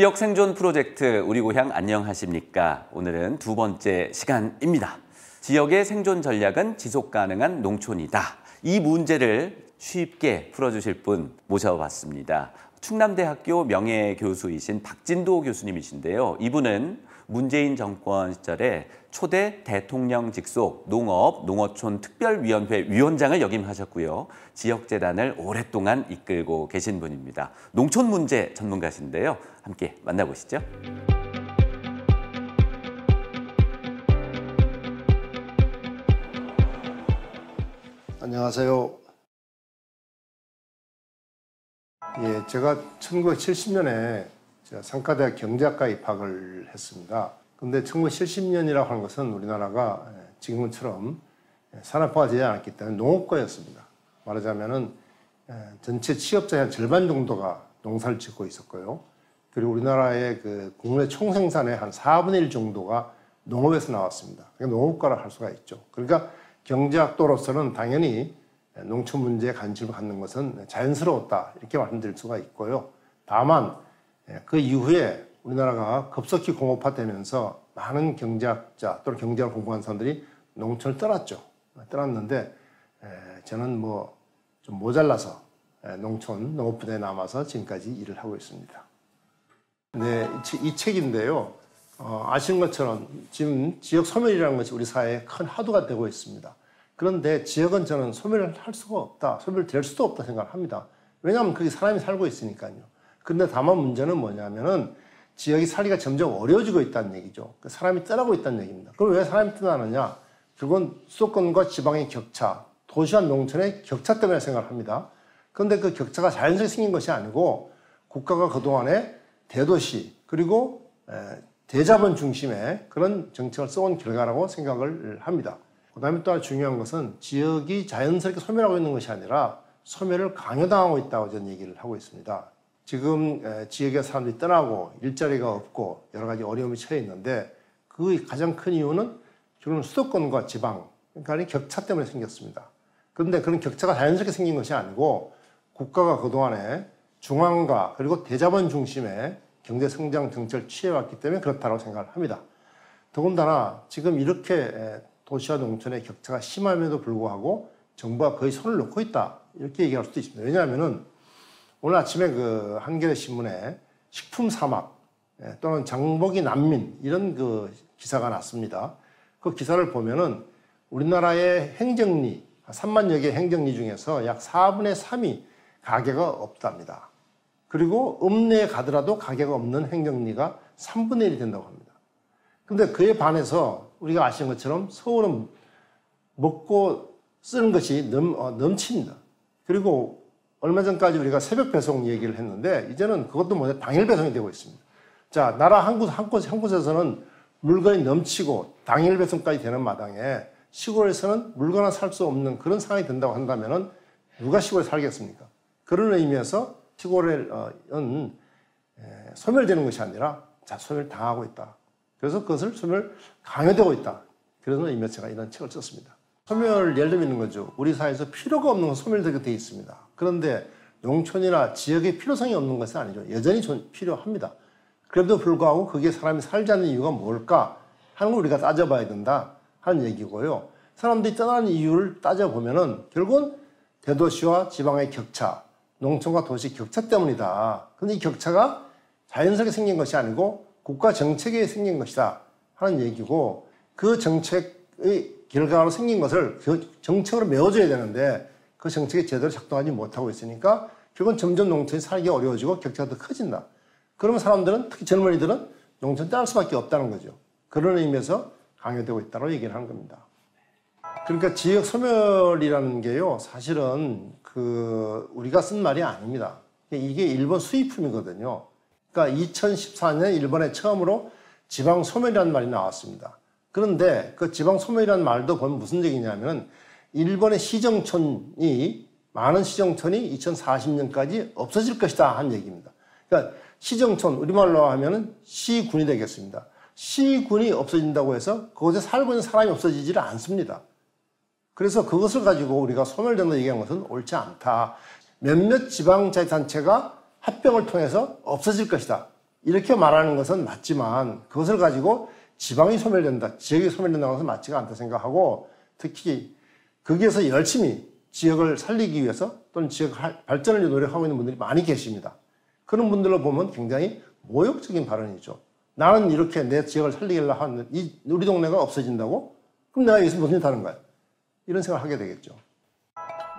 지역 생존 프로젝트 우리 고향 안녕하십니까? 오늘은 두 번째 시간입니다. 지역의 생존 전략은 지속 가능한 농촌이다. 이 문제를 쉽게 풀어주실 분 모셔봤습니다. 충남대학교 명예교수이신 박진도 교수님이신데요. 이분은 문재인 정권 시절에 초대 대통령 직속 농업 농어촌 특별위원회 위원장을 역임하셨고요. 지역재단을 오랫동안 이끌고 계신 분입니다. 농촌 문제 전문가신데요. 함께 만나보시죠. 안녕하세요. 예, 제가 1970년에 제가 상가대학 경제학과 입학을 했습니다. 근데 1970년이라고 하는 것은 우리나라가 지금처럼 산업화가 되지 않았기 때문에 농업과였습니다. 말하자면은 전체 취업자의 한 절반 정도가 농사를 짓고 있었고요. 그리고 우리나라의 그 국내 총생산의 한 4분의 1 정도가 농업에서 나왔습니다. 그러니까 농업과를 할 수가 있죠. 그러니까 경제학도로서는 당연히 농촌 문제에 관심을 갖는 것은 자연스러웠다 이렇게 말씀드릴 수가 있고요. 다만 그 이후에 우리나라가 급속히 공업화되면서 많은 경제학자 또는 경제를 공부한 사람들이 농촌을 떠났죠. 떠났는데 저는 뭐 좀 모자라서 농촌 농업부대에 남아서 지금까지 일을 하고 있습니다. 네, 이 책인데요. 어, 아시는 것처럼 지금 지역 소멸이라는 것이 우리 사회에 큰 화두가 되고 있습니다. 그런데 지역은 저는 소멸을 할 수가 없다, 소멸될 수도 없다 생각을 합니다. 왜냐하면 거기 사람이 살고 있으니까요. 그런데 다만 문제는 뭐냐면은 지역이 살기가 점점 어려워지고 있다는 얘기죠. 그 사람이 떠나고 있다는 얘기입니다. 그럼 왜 사람이 떠나느냐? 그건 수도권과 지방의 격차, 도시와 농촌의 격차 때문에 생각을 합니다. 그런데 그 격차가 자연스럽게 생긴 것이 아니고 국가가 그동안에 대도시 그리고 대자본 중심의 그런 정책을 써온 결과라고 생각을 합니다. 그 다음에 또 중요한 것은 지역이 자연스럽게 소멸하고 있는 것이 아니라 소멸을 강요당하고 있다고 저는 얘기를 하고 있습니다. 지금 지역의 사람들이 떠나고 일자리가 없고 여러 가지 어려움이 처해 있는데 그 가장 큰 이유는 주로 수도권과 지방, 그러니까 격차 때문에 생겼습니다. 그런데 그런 격차가 자연스럽게 생긴 것이 아니고 국가가 그동안에 중앙과 그리고 대자본 중심의 경제 성장 정책을 취해왔기 때문에 그렇다고 생각을 합니다. 더군다나 지금 이렇게 도시와 농촌의 격차가 심함에도 불구하고 정부가 거의 손을 놓고 있다. 이렇게 얘기할 수도 있습니다. 왜냐하면은 오늘 아침에 그 한겨레 신문에 식품 사막 예, 또는 장보기 난민 이런 그 기사가 났습니다. 그 기사를 보면은 우리나라의 행정리 3만여 개 행정리 중에서 약 4분의 3이 가게가 없답니다. 그리고 읍내에 가더라도 가게가 없는 행정리가 3분의 1이 된다고 합니다. 근데 그에 반해서 우리가 아시는 것처럼 서울은 먹고 쓰는 것이 넘, 어, 넘칩니다. 그리고 얼마 전까지 우리가 새벽 배송 얘기를 했는데 이제는 그것도 뭐냐 당일 배송이 되고 있습니다. 자, 나라 한 곳, 한 곳, 한 곳에서는 물건이 넘치고 당일 배송까지 되는 마당에 시골에서는 물건을 살 수 없는 그런 상황이 된다고 한다면은 누가 시골에 살겠습니까? 그런 의미에서 시골은 소멸되는 것이 아니라 자, 소멸 당하고 있다. 그래서 그것을 소멸 강요되고 있다. 그래서 의미에서 제가 이런 책을 썼습니다. 소멸 예를 들면 있는 거죠. 우리 사회에서 필요가 없는 건 소멸되게 되어 있습니다. 그런데 농촌이나 지역에 필요성이 없는 것은 아니죠. 여전히 필요합니다. 그래도 불구하고 그게 사람이 살지 않는 이유가 뭘까 하는 걸 우리가 따져봐야 된다 하는 얘기고요. 사람들이 떠나는 이유를 따져보면은 결국은 대도시와 지방의 격차, 농촌과 도시 격차 때문이다. 근데 이 격차가 자연스럽게 생긴 것이 아니고 국가 정책에 생긴 것이다 하는 얘기고 그 정책의 결과로 생긴 것을 그 정책으로 메워줘야 되는데 그 정책이 제대로 작동하지 못하고 있으니까 결국은 점점 농촌이 살기 어려워지고 격차가 더 커진다. 그러면 사람들은 특히 젊은이들은 농촌 떠날 수밖에 없다는 거죠. 그런 의미에서 강요되고 있다고 얘기를 하는 겁니다. 그러니까 지역 소멸이라는 게요, 사실은 그 우리가 쓴 말이 아닙니다. 이게 일본 수입품이거든요. 그러니까 2014년 일본에 처음으로 지방 소멸이라는 말이 나왔습니다. 그런데 그 지방 소멸이라는 말도 보면 무슨 얘기냐면 일본의 시정촌이 많은 시정촌이 2040년까지 없어질 것이다 한 얘기입니다. 그러니까 시정촌 우리말로 하면은 시군이 되겠습니다. 시군이 없어진다고 해서 그곳에 살고 있는 사람이 없어지지를 않습니다. 그래서 그것을 가지고 우리가 소멸된다 얘기한 것은 옳지 않다. 몇몇 지방자치단체가 합병을 통해서 없어질 것이다. 이렇게 말하는 것은 맞지만 그것을 가지고 지방이 소멸된다, 지역이 소멸된다는 것은 맞지가 않다 생각하고 특히 거기에서 열심히 지역을 살리기 위해서 또는 지역 발전을 노력하고 있는 분들이 많이 계십니다. 그런 분들로 보면 굉장히 모욕적인 발언이죠. 나는 이렇게 내 지역을 살리려고 하는데 이 우리 동네가 없어진다고? 그럼 내가 여기서 무슨 일 하는 거야? 이런 생각을 하게 되겠죠.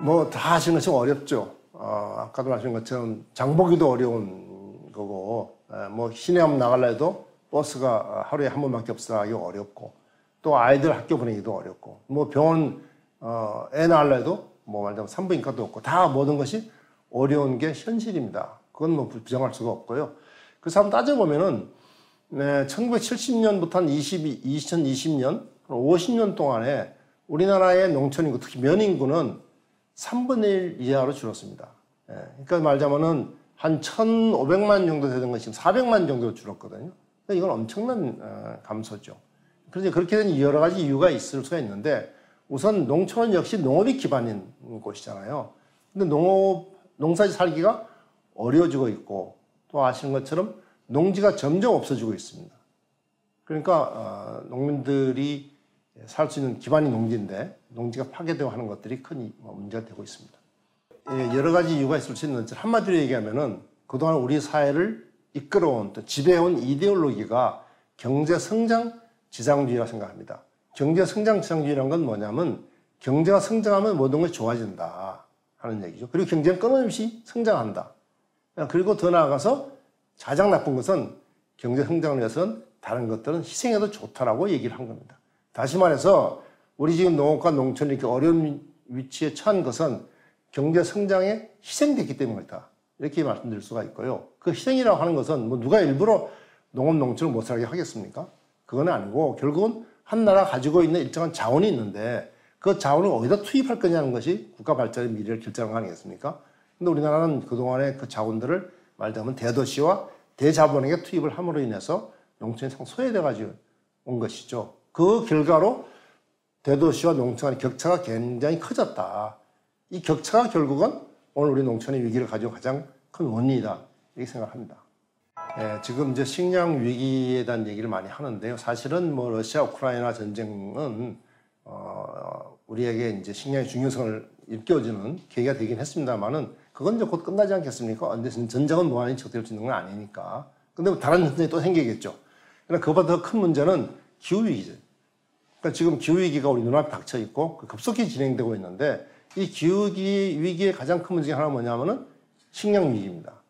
뭐다 하시는 것이 어렵죠. 어, 아까도 말씀하신 것처럼 장보기도 어려운 거고 에, 뭐 시내 한번 나갈라 해도 버스가 하루에 한 번밖에 없어가기 어렵고 또 아이들 학교 보내기도 어렵고 뭐 병원 어, 애 낳을라 해도 뭐 말하자면 산부인과도 없고 다 모든 것이 어려운 게 현실입니다. 그건 뭐 부정할 수가 없고요. 그래서 한번 따져보면은 네, 1970년부터 한 22, 2020년 50년 동안에 우리나라의 농촌 인구, 특히 면인구는 3분의 1 이하로 줄었습니다. 예, 그러니까 말하자면은 한 1,500만 정도 되던 것이 400만 정도로 줄었거든요. 그러니까 이건 엄청난 어, 감소죠. 그래서 그렇게 된 여러 가지 이유가 있을 수가 있는데 우선 농촌은 역시 농업이 기반인 곳이잖아요. 근데 농업, 농사지 살기가 어려워지고 있고 또 아시는 것처럼 농지가 점점 없어지고 있습니다. 그러니까 어, 농민들이 살 수 있는 기반이 농지인데 농지가 파괴되고 하는 것들이 큰뭐 문제가 되고 있습니다. 예, 여러 가지 이유가 있을 수 있는데 한마디로 얘기하면은 그동안 우리 사회를 이끌어온 또 지배해온 이데올로기가 경제 성장 지상주의라 생각합니다. 경제 성장 지상주의란 건 뭐냐면 경제가 성장하면 모든 것이 좋아진다 하는 얘기죠. 그리고 경제는 끊임없이 성장한다. 그리고 더 나아가서 가장 나쁜 것은 경제 성장을 위해서는 다른 것들은 희생해도 좋다라고 얘기를 한 겁니다. 다시 말해서 우리 지금 농업과 농촌이 이렇게 어려운 위치에 처한 것은 경제 성장에 희생됐기 때문이다. 이렇게 말씀드릴 수가 있고요. 그 희생이라고 하는 것은 뭐 누가 일부러 농업 농촌을 못 살게 하겠습니까? 그건 아니고 결국은 한 나라 가지고 있는 일정한 자원이 있는데 그 자원을 어디다 투입할 거냐는 것이 국가 발전의 미래를 결정하는 거 아니겠습니까? 근데 우리나라는 그동안에 그 자원들을 말하자면 대도시와 대자본에게 투입을 함으로 인해서 농촌이 상 소외돼 가지고 온 것이죠. 그 결과로 대도시와 농촌 간의 격차가 굉장히 커졌다. 이 격차가 결국은 오늘 우리 농촌의 위기를 가지고 가장 큰 원인이다. 이렇게 생각합니다. 예, 지금 이제 식량 위기에 대한 얘기를 많이 하는데요. 사실은 뭐 러시아 우크라이나 전쟁은 어, 우리에게 이제 식량의 중요성을 일깨워주는 계기가 되긴 했습니다만은 그건 이제 곧 끝나지 않겠습니까? 근데 전쟁은 무한히 지속될 수 있는 건 아니니까. 근데 다른 전쟁이 또 생기겠죠. 그러나 그보다 더 큰 문제는 기후 위기죠. 그러니까 지금 기후 위기가 우리 눈앞에 닥쳐 있고 그 급속히 진행되고 있는데 이 기후 위기 위기의 가장 큰 문제 중 하나 뭐냐면은 식량 위기입니다.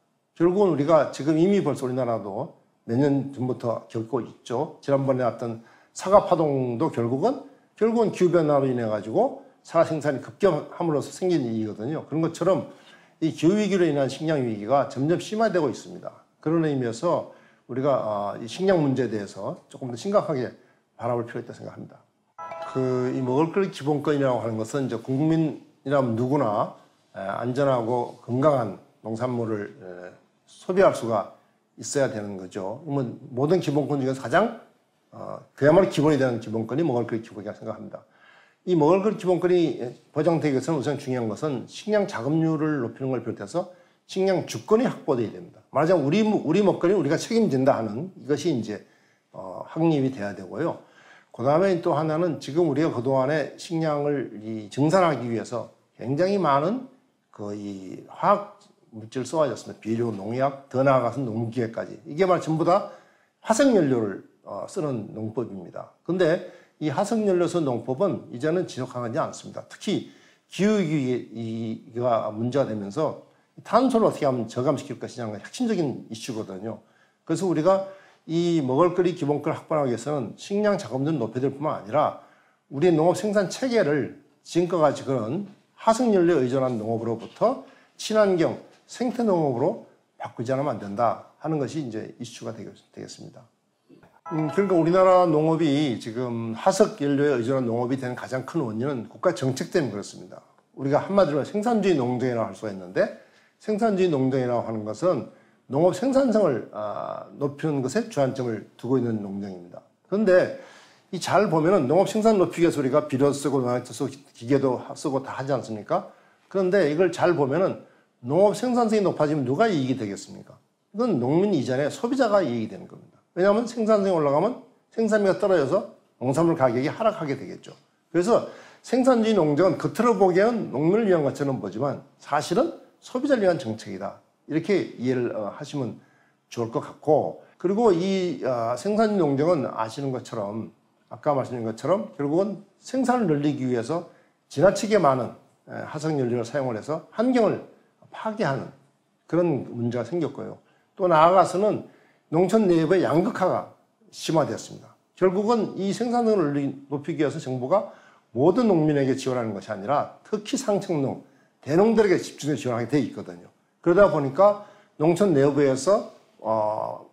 결국은 우리가 지금 이미 벌써 우리나라도 몇 년 전부터 겪고 있죠. 지난번에 왔던 사과 파동도 결국은 결국은 기후 변화로 인해 가지고 사과 생산이 급격함으로써 생긴 일이거든요. 그런 것처럼 이 기후 위기로 인한 식량 위기가 점점 심화되고 있습니다. 그런 의미에서 우리가 아, 이 식량 문제에 대해서 조금 더 심각하게 바라볼 필요가 있다 생각합니다. 그 이 먹을 것 기본권이라고 하는 것은 이제 국민이라면 누구나 안전하고 건강한 농산물을 소비할 수가 있어야 되는 거죠. 뭐 모든 기본권 중에서 가장 어, 그야말로 기본이 되는 기본권이 먹을 것 기본이라고 생각합니다. 이 먹을 것 기본권이 보장되기 위해서는 우선 중요한 것은 식량 자급률을 높이는 걸 비롯해서 식량 주권이 확보되어야 됩니다. 말하자면 우리 우리 먹거리 우리가 책임진다 하는 이것이 이제 어, 확립이 돼야 되고요. 그 다음에 또 하나는 지금 우리가 그동안에 식량을 이 증산하기 위해서 굉장히 많은 그 이 화학 물질 쏘아졌습니다. 비료, 농약, 더 나아가서 농기계까지. 이게 말 전부 다 화석연료를 어, 쓰는 농법입니다. 근데 이 화석연료소 농법은 이제는 지속하지 않습니다. 특히 기후위기가 문제가 되면서 탄소를 어떻게 하면 저감시킬 것이냐는 핵심적인 이슈거든요. 그래서 우리가 이 먹을거리 기본권을 확보하기 위해서는 식량 작업률 높여줄 뿐만 아니라 우리 농업 생산 체계를 지금까지 그런 화석연료 의존한 농업으로부터 친환경 생태 농업으로 바꾸지 않으면 안 된다 하는 것이 이제 이슈가 되겠습니다. 음, 그러니까 우리나라 농업이 지금 화석 연료에 의존한 농업이 되는 가장 큰 원인은 국가 정책 때문에 그렇습니다. 우리가 한마디로 생산주의 농경이라고 할 수가 있는데 생산주의 농경이라고 하는 것은 농업 생산성을 아, 높이는 것에 주안점을 두고 있는 농경입니다. 그런데 이 잘 보면은 농업 생산 높이기 위해서 우리가 비료 쓰고 농약도 쓰고 기계도 쓰고 다 하지 않습니까? 그런데 이걸 잘 보면은 농업 생산성이 높아지면 누가 이익이 되겠습니까? 이건 농민 이전에 소비자가 이익이 되는 겁니다. 왜냐하면 생산성이 올라가면 생산비가 떨어져서 농산물 가격이 하락하게 되겠죠. 그래서 생산주의 농정은 겉으로 보기에는 농민을 위한 것처럼 보지만 사실은 소비자를 위한 정책이다. 이렇게 이해를 어, 하시면 좋을 것 같고 그리고 이 어, 생산주의 농정은 아시는 것처럼 아까 말씀드린 것처럼 결국은 생산을 늘리기 위해서 지나치게 많은 화석 연료를 사용을 해서 환경을 파괴하는 그런 문제가 생겼고요. 또 나아가서는 농촌 내부의 양극화가 심화되었습니다. 결국은 이 생산성을 높이기 위해서 정부가 모든 농민에게 지원하는 것이 아니라 특히 상층농, 대농들에게 집중해서 지원하게 돼 있거든요. 그러다 보니까 농촌 내부에서 어,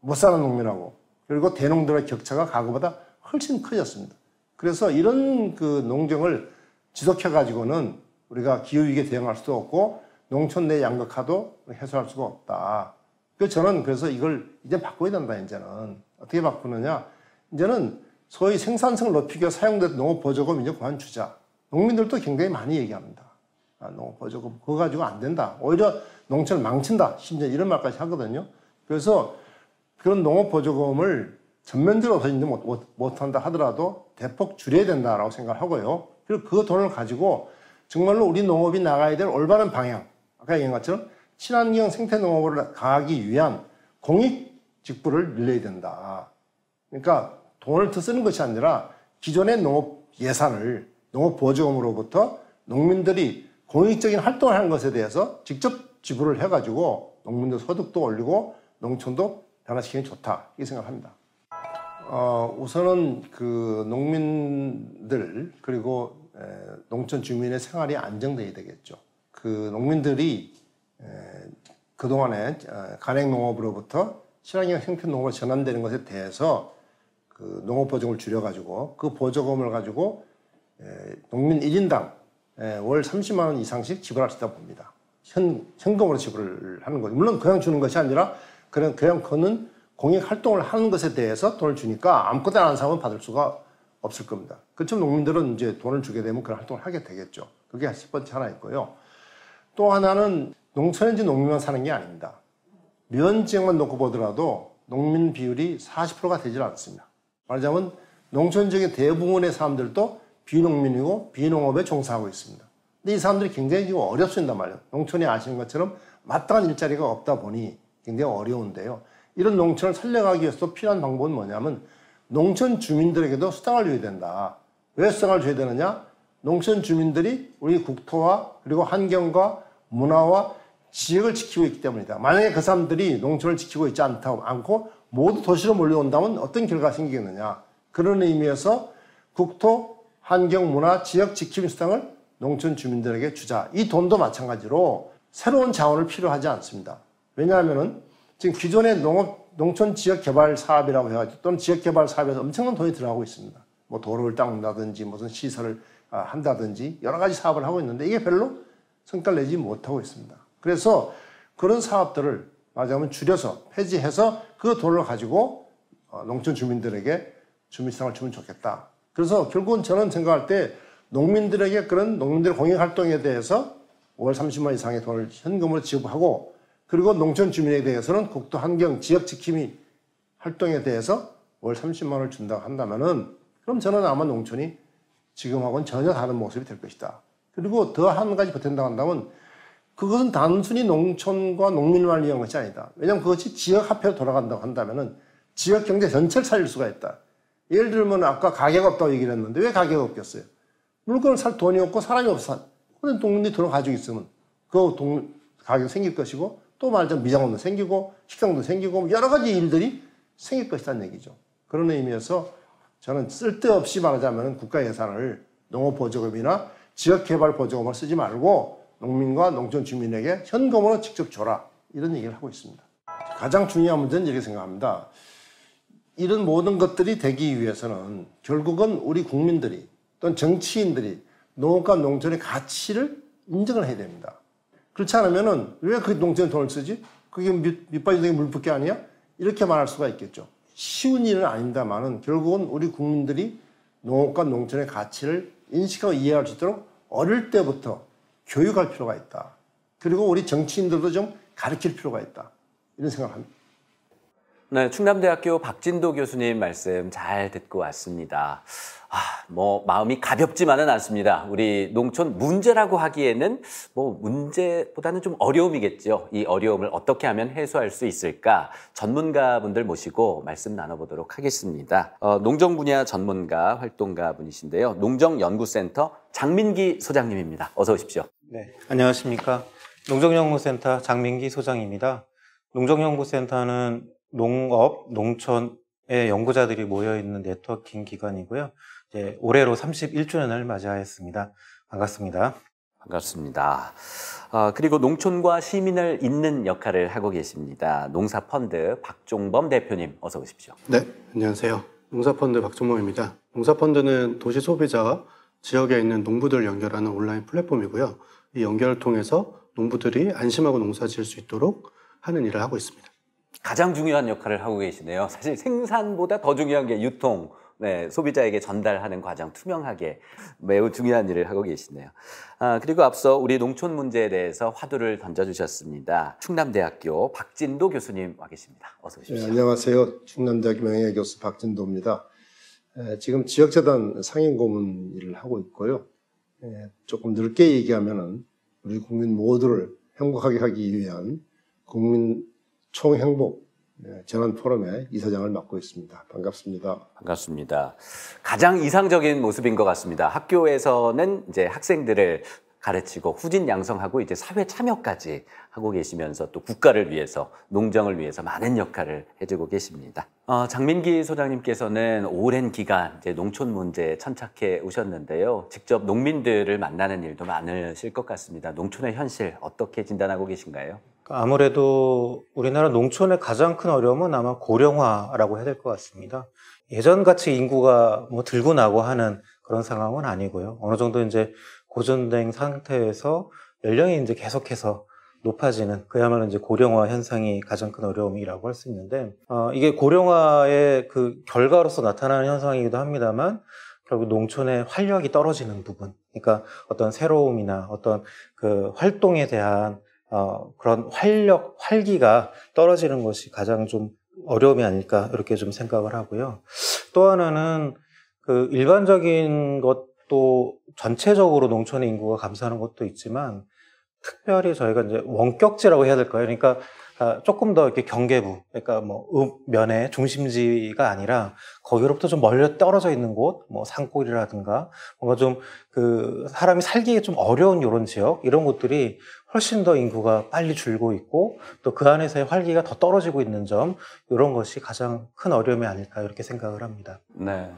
못 사는 농민하고 그리고 대농들의 격차가 과거보다 훨씬 커졌습니다. 그래서 이런 그 농정을 지속해 가지고는 우리가 기후 위기에 대응할 수도 없고 농촌 내 양극화도 해소할 수가 없다. 그 저는 그래서 이걸 이제 바꿔야 된다, 이제는. 어떻게 바꾸느냐. 이제는 소위 생산성을 높이기 위해 사용된 농업 보조금 이제 그만 주자. 농민들도 굉장히 많이 얘기합니다. 아, 농업 보조금 그거 가지고 안 된다. 오히려 농촌을 망친다. 심지어 이런 말까지 하거든요. 그래서 그런 농업 보조금을 전면적으로 더 못, 못 한다 하더라도 대폭 줄여야 된다라고 생각하고요. 그리고 그 돈을 가지고 정말로 우리 농업이 나가야 될 올바른 방향. 아까 얘기한 것처럼 친환경 생태 농업을 가기 위한 공익 직부를 늘려야 된다. 그러니까 돈을 더 쓰는 것이 아니라 기존의 농업 예산을 농업 보조금으로부터 농민들이 공익적인 활동을 하는 것에 대해서 직접 지불을 해가지고 농민들 소득도 올리고 농촌도 변화시키는 게 좋다 이렇게 생각합니다. 어, 우선은 그 농민들 그리고 에, 농촌 주민의 생활이 안정돼야 되겠죠. 그 농민들이 에, 그동안에 어, 간행 농업으로부터 친환경 형태 농업으로 전환되는 것에 대해서 그 농업 보조금을 줄여가지고 그 보조금을 가지고 에, 농민 1인당 에, 월 30만 원 이상씩 지불할 수 있다고 봅니다. 현, 현금으로 지불을 하는 거죠. 물론 그냥 주는 것이 아니라 그냥, 그냥 그는 공익 활동을 하는 것에 대해서 돈을 주니까 아무것도 안 사면 받을 수가 없을 겁니다. 그렇지만 농민들은 이제 돈을 주게 되면 그런 활동을 하게 되겠죠. 그게 첫 번째 하나 있고요. 또 하나는 이제 농민만 사는 게 아닙니다. 면 지역만 놓고 보더라도 농민 비율이 40%가 되질 않습니다. 말하자면 농촌 지역의 대부분의 사람들도 비농민이고 비농업에 종사하고 있습니다. 근데 이 사람들이 굉장히 어렵습니다 말이에요. 농촌에 아시는 것처럼 마땅한 일자리가 없다 보니 굉장히 어려운데요. 이런 농촌을 살려가기 위해서 필요한 방법은 뭐냐면 농촌 주민들에게도 수당을 줘야 된다. 왜 수당을 줘야 되느냐? 농촌 주민들이 우리 국토와 그리고 환경과 문화와 지역을 지키고 있기 때문이다. 만약에 그 사람들이 농촌을 지키고 있지 않다고 않고 모두 도시로 몰려온다면 어떤 결과가 생기겠느냐? 그런 의미에서 국토, 환경, 문화, 지역 지킴 수당을 농촌 주민들에게 주자. 이 돈도 마찬가지로 새로운 자원을 필요하지 않습니다. 왜냐하면은 지금 기존의 농업, 농촌 지역 개발 사업이라고 해가지고 또는 지역 개발 사업에서 엄청난 돈이 들어가고 있습니다. 뭐 도로를 닦는다든지 무슨 시설을 아, 한다든지 여러 가지 사업을 하고 있는데 이게 별로 성과를 내지 못하고 있습니다. 그래서 그런 사업들을 말하자면 줄여서 폐지해서 그 돈을 가지고 어, 농촌 주민들에게 주민상을 주면 좋겠다. 그래서 결국은 저는 생각할 때 농민들에게 그런 농민들 공익 활동에 대해서 월 30만 이상의 돈을 현금으로 지급하고 그리고 농촌 주민에 대해서는 국토 환경 지역 지킴이 활동에 대해서 월 30만 원을 준다고 한다면은 그럼 저는 아마 농촌이 지금하고는 전혀 다른 모습이 될 것이다. 그리고 더 한 가지 보탠다고 한다면 그것은 단순히 농촌과 농민만 위한 것이 아니다. 왜냐하면 그것이 지역 화폐로 돌아간다고 한다면은 지역 경제 전체를 살릴 수가 있다. 예를 들면 아까 가게가 없다고 얘기를 했는데 왜 가게가 없겠어요? 물건을 살 돈이 없고 사람이 없어. 그런 동네 돈을 가지고 있으면 그 동, 가게가 생길 것이고 또 말하자면 미장원도 생기고 식당도 생기고 뭐 여러 가지 일들이 생길 것이라는 얘기죠. 그런 의미에서 저는 쓸데없이 말하자면 국가 예산을 농업 보조금이나 지역 개발 보조금을 쓰지 말고 농민과 농촌 주민에게 현금으로 직접 줘라 이런 얘기를 하고 있습니다. 가장 중요한 문제는 이렇게 생각합니다. 이런 모든 것들이 되기 위해서는 결국은 우리 국민들이 또는 정치인들이 농업과 농촌의 가치를 인정을 해야 됩니다. 그렇지 않으면은 왜 그 농촌에 돈을 쓰지? 그게 밑바지에 물 붓기 아니야? 이렇게 말할 수가 있겠죠. 쉬운 일은 아닙니다만은 결국은 우리 국민들이 농업과 농촌의 가치를 인식하고 이해할 수 있도록 어릴 때부터 교육할 필요가 있다. 그리고 우리 정치인들도 좀 가르칠 필요가 있다. 이런 생각을 합니다. 네, 충남대학교 박진도 교수님 말씀 잘 듣고 왔습니다. 아, 뭐 마음이 가볍지만은 않습니다. 우리 농촌 문제라고 하기에는 뭐 문제보다는 좀 어려움이겠죠. 이 어려움을 어떻게 하면 해소할 수 있을까? 전문가분들 모시고 말씀 나눠보도록 하겠습니다. 어, 농정 분야 전문가 활동가 분이신데요. 농정연구센터 장민기 소장님입니다. 어서 오십시오. 네, 안녕하십니까. 농정연구센터 장민기 소장입니다. 농정연구센터는 농업, 농촌의 연구자들이 모여 있는 네트워킹 기관이고요. 이제 올해로 31주년을 맞이하였습니다. 반갑습니다. 반갑습니다. 어, 그리고 농촌과 시민을 잇는 역할을 하고 계십니다. 농사펀드 박종범 대표님 어서 오십시오. 네, 안녕하세요. 농사펀드 박종범입니다. 농사펀드는 도시 소비자와 지역에 있는 농부들 연결하는 온라인 플랫폼이고요. 이 연결을 통해서 농부들이 안심하고 농사 지을 수 있도록 하는 일을 하고 있습니다. 가장 중요한 역할을 하고 계시네요. 사실 생산보다 더 중요한 게 유통, 네, 소비자에게 전달하는 과정 투명하게 매우 중요한 일을 하고 계시네요. 아, 그리고 앞서 우리 농촌 문제에 대해서 화두를 던져주셨습니다. 충남대학교 박진도 교수님 와 계십니다. 어서 오십시오. 네, 안녕하세요. 충남대학교 명예교수 박진도입니다. 에, 지금 지역재단 상임고문 일을 하고 있고요. 에, 조금 넓게 얘기하면은 우리 국민 모두를 행복하게 하기 위한 국민 총행복 네, 재난 포럼의 이사장을 맡고 있습니다. 반갑습니다. 반갑습니다. 가장 이상적인 모습인 것 같습니다. 학교에서는 이제 학생들을 가르치고 후진 양성하고 이제 사회 참여까지 하고 계시면서 또 국가를 위해서 농정을 위해서 많은 역할을 해주고 계십니다. 어, 장민기 소장님께서는 오랜 기간 이제 농촌 문제에 천착해 오셨는데요. 직접 농민들을 만나는 일도 많으실 것 같습니다. 농촌의 현실 어떻게 진단하고 계신가요? 아무래도 우리나라 농촌의 가장 큰 어려움은 아마 고령화라고 해야 될 것 같습니다. 예전같이 인구가 뭐 들고 나고 하는 그런 상황은 아니고요. 어느 정도 이제 고전된 상태에서 연령이 이제 계속해서 높아지는 그야말로 이제 고령화 현상이 가장 큰 어려움이라고 할 수 있는데 어, 이게 고령화의 그 결과로서 나타나는 현상이기도 합니다만 결국 농촌의 활력이 떨어지는 부분, 그러니까 어떤 새로움이나 어떤 그 활동에 대한 어, 그런 활력, 활기가 떨어지는 것이 가장 좀 어려움이 아닐까 이렇게 좀 생각을 하고요. 또 하나는 그 일반적인 것도 전체적으로 농촌의 인구가 감소하는 것도 있지만 특별히 저희가 이제 원격지라고 해야 될까요? 그러니까 아, 조금 더 이렇게 경계부, 그러니까 뭐 면의 중심지가 아니라 거기로부터 좀 멀리 떨어져 있는 곳, 뭐 산골이라든가 뭔가 좀 그 사람이 살기 좀 어려운 이런 지역 이런 곳들이 훨씬 더 인구가 빨리 줄고 있고 또 그 안에서의 활기가 더 떨어지고 있는 점 이런 것이 가장 큰 어려움이 아닐까 이렇게 생각을 합니다. 네,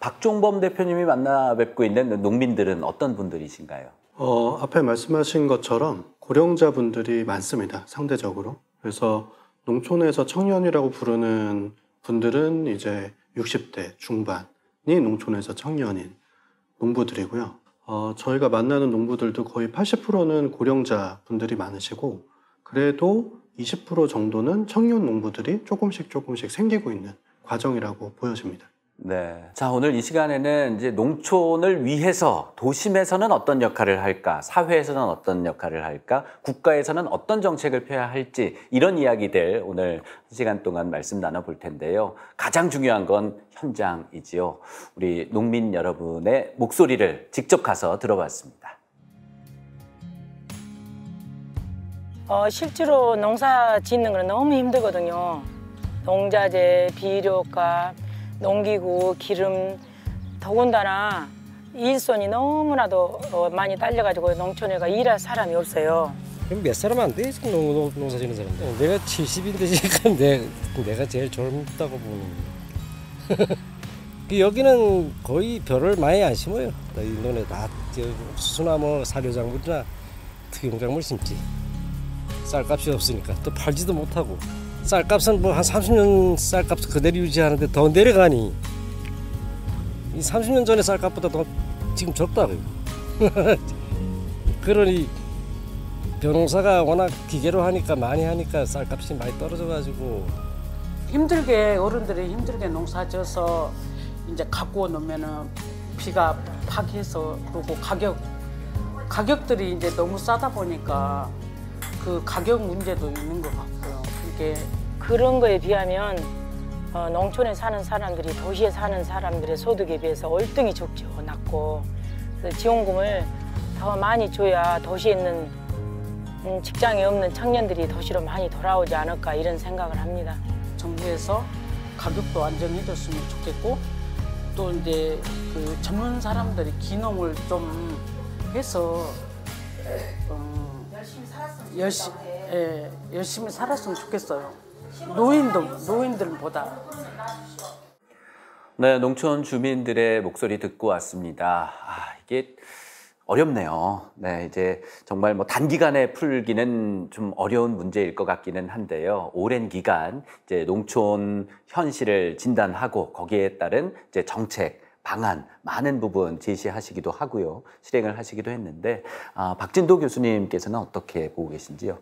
박종범 대표님이 만나 뵙고 있는 농민들은 어떤 분들이신가요? 어, 앞에 말씀하신 것처럼 고령자분들이 많습니다. 상대적으로. 그래서 농촌에서 청년이라고 부르는 분들은 이제 60대 중반이 농촌에서 청년인 농부들이고요. 어, 저희가 만나는 농부들도 거의 80%는 고령자 분들이 많으시고 그래도 20% 정도는 청년 농부들이 조금씩 조금씩 생기고 있는 과정이라고 보여집니다. 네. 자, 오늘 이 시간에는 이제 농촌을 위해서 도심에서는 어떤 역할을 할까, 사회에서는 어떤 역할을 할까, 국가에서는 어떤 정책을 펴야 할지 이런 이야기들 오늘 한 시간 동안 말씀 나눠볼 텐데요. 가장 중요한 건 현장이지요. 우리 농민 여러분의 목소리를 직접 가서 들어봤습니다. 어, 실제로 농사 짓는 건 너무 힘들거든요. 농자재, 비료값, 농기구, 기름, 더군다나 일손이 너무나도 어, 많이 딸려가지고 농촌에가 일할 사람이 없어요. 그럼 몇 사람 안 돼? 지금 농, 농, 농사 짓는 사람. 내가 70인데 지금 내, 내가 제일 젊다고 보는. 그 여기는 거의 별을 많이 안 심어요. 이 논에 다 수나 뭐 사료작물이나 특용작물 심지. 쌀값이 없으니까 또 팔지도 못하고. 쌀값은 뭐 한 30년 쌀값 그대로 유지하는데 더 내려가니 이 30년 전에 쌀값보다 더 지금 적다고요. 그러니 변호사가 워낙 기계로 하니까 많이 하니까 쌀값이 많이 떨어져가지고 힘들게 어른들이 힘들게 농사져서 이제 갖고 놓으면은 비가 파괴해서 그리고 가격 가격들이 이제 너무 싸다 보니까 그 가격 문제도 있는 것 같고요. 게 그런 거에 비하면 어, 농촌에 사는 사람들이 도시에 사는 사람들의 소득에 비해서 월등히 적죠, 낮고. 지원금을 더 많이 줘야 도시에 있는 음, 직장이 없는 청년들이 도시로 많이 돌아오지 않을까 이런 생각을 합니다. 정부에서 가격도 안정해줬으면 좋겠고 또 이제 그 전문 사람들이 기농을 좀 해서 어, 열심히 살았으면 열심히 예, 열심히 살았으면 좋겠어요. 노인들 노인들보다 네, 농촌 주민들의 목소리 듣고 왔습니다. 아, 이게 어렵네요. 네, 이제 정말 뭐 단기간에 풀기는 좀 어려운 문제일 것 같기는 한데요. 오랜 기간 이제 농촌 현실을 진단하고 거기에 따른 이제 정책, 방안 많은 부분 제시하시기도 하고요. 실행을 하시기도 했는데 아, 박진도 교수님께서는 어떻게 보고 계신지요?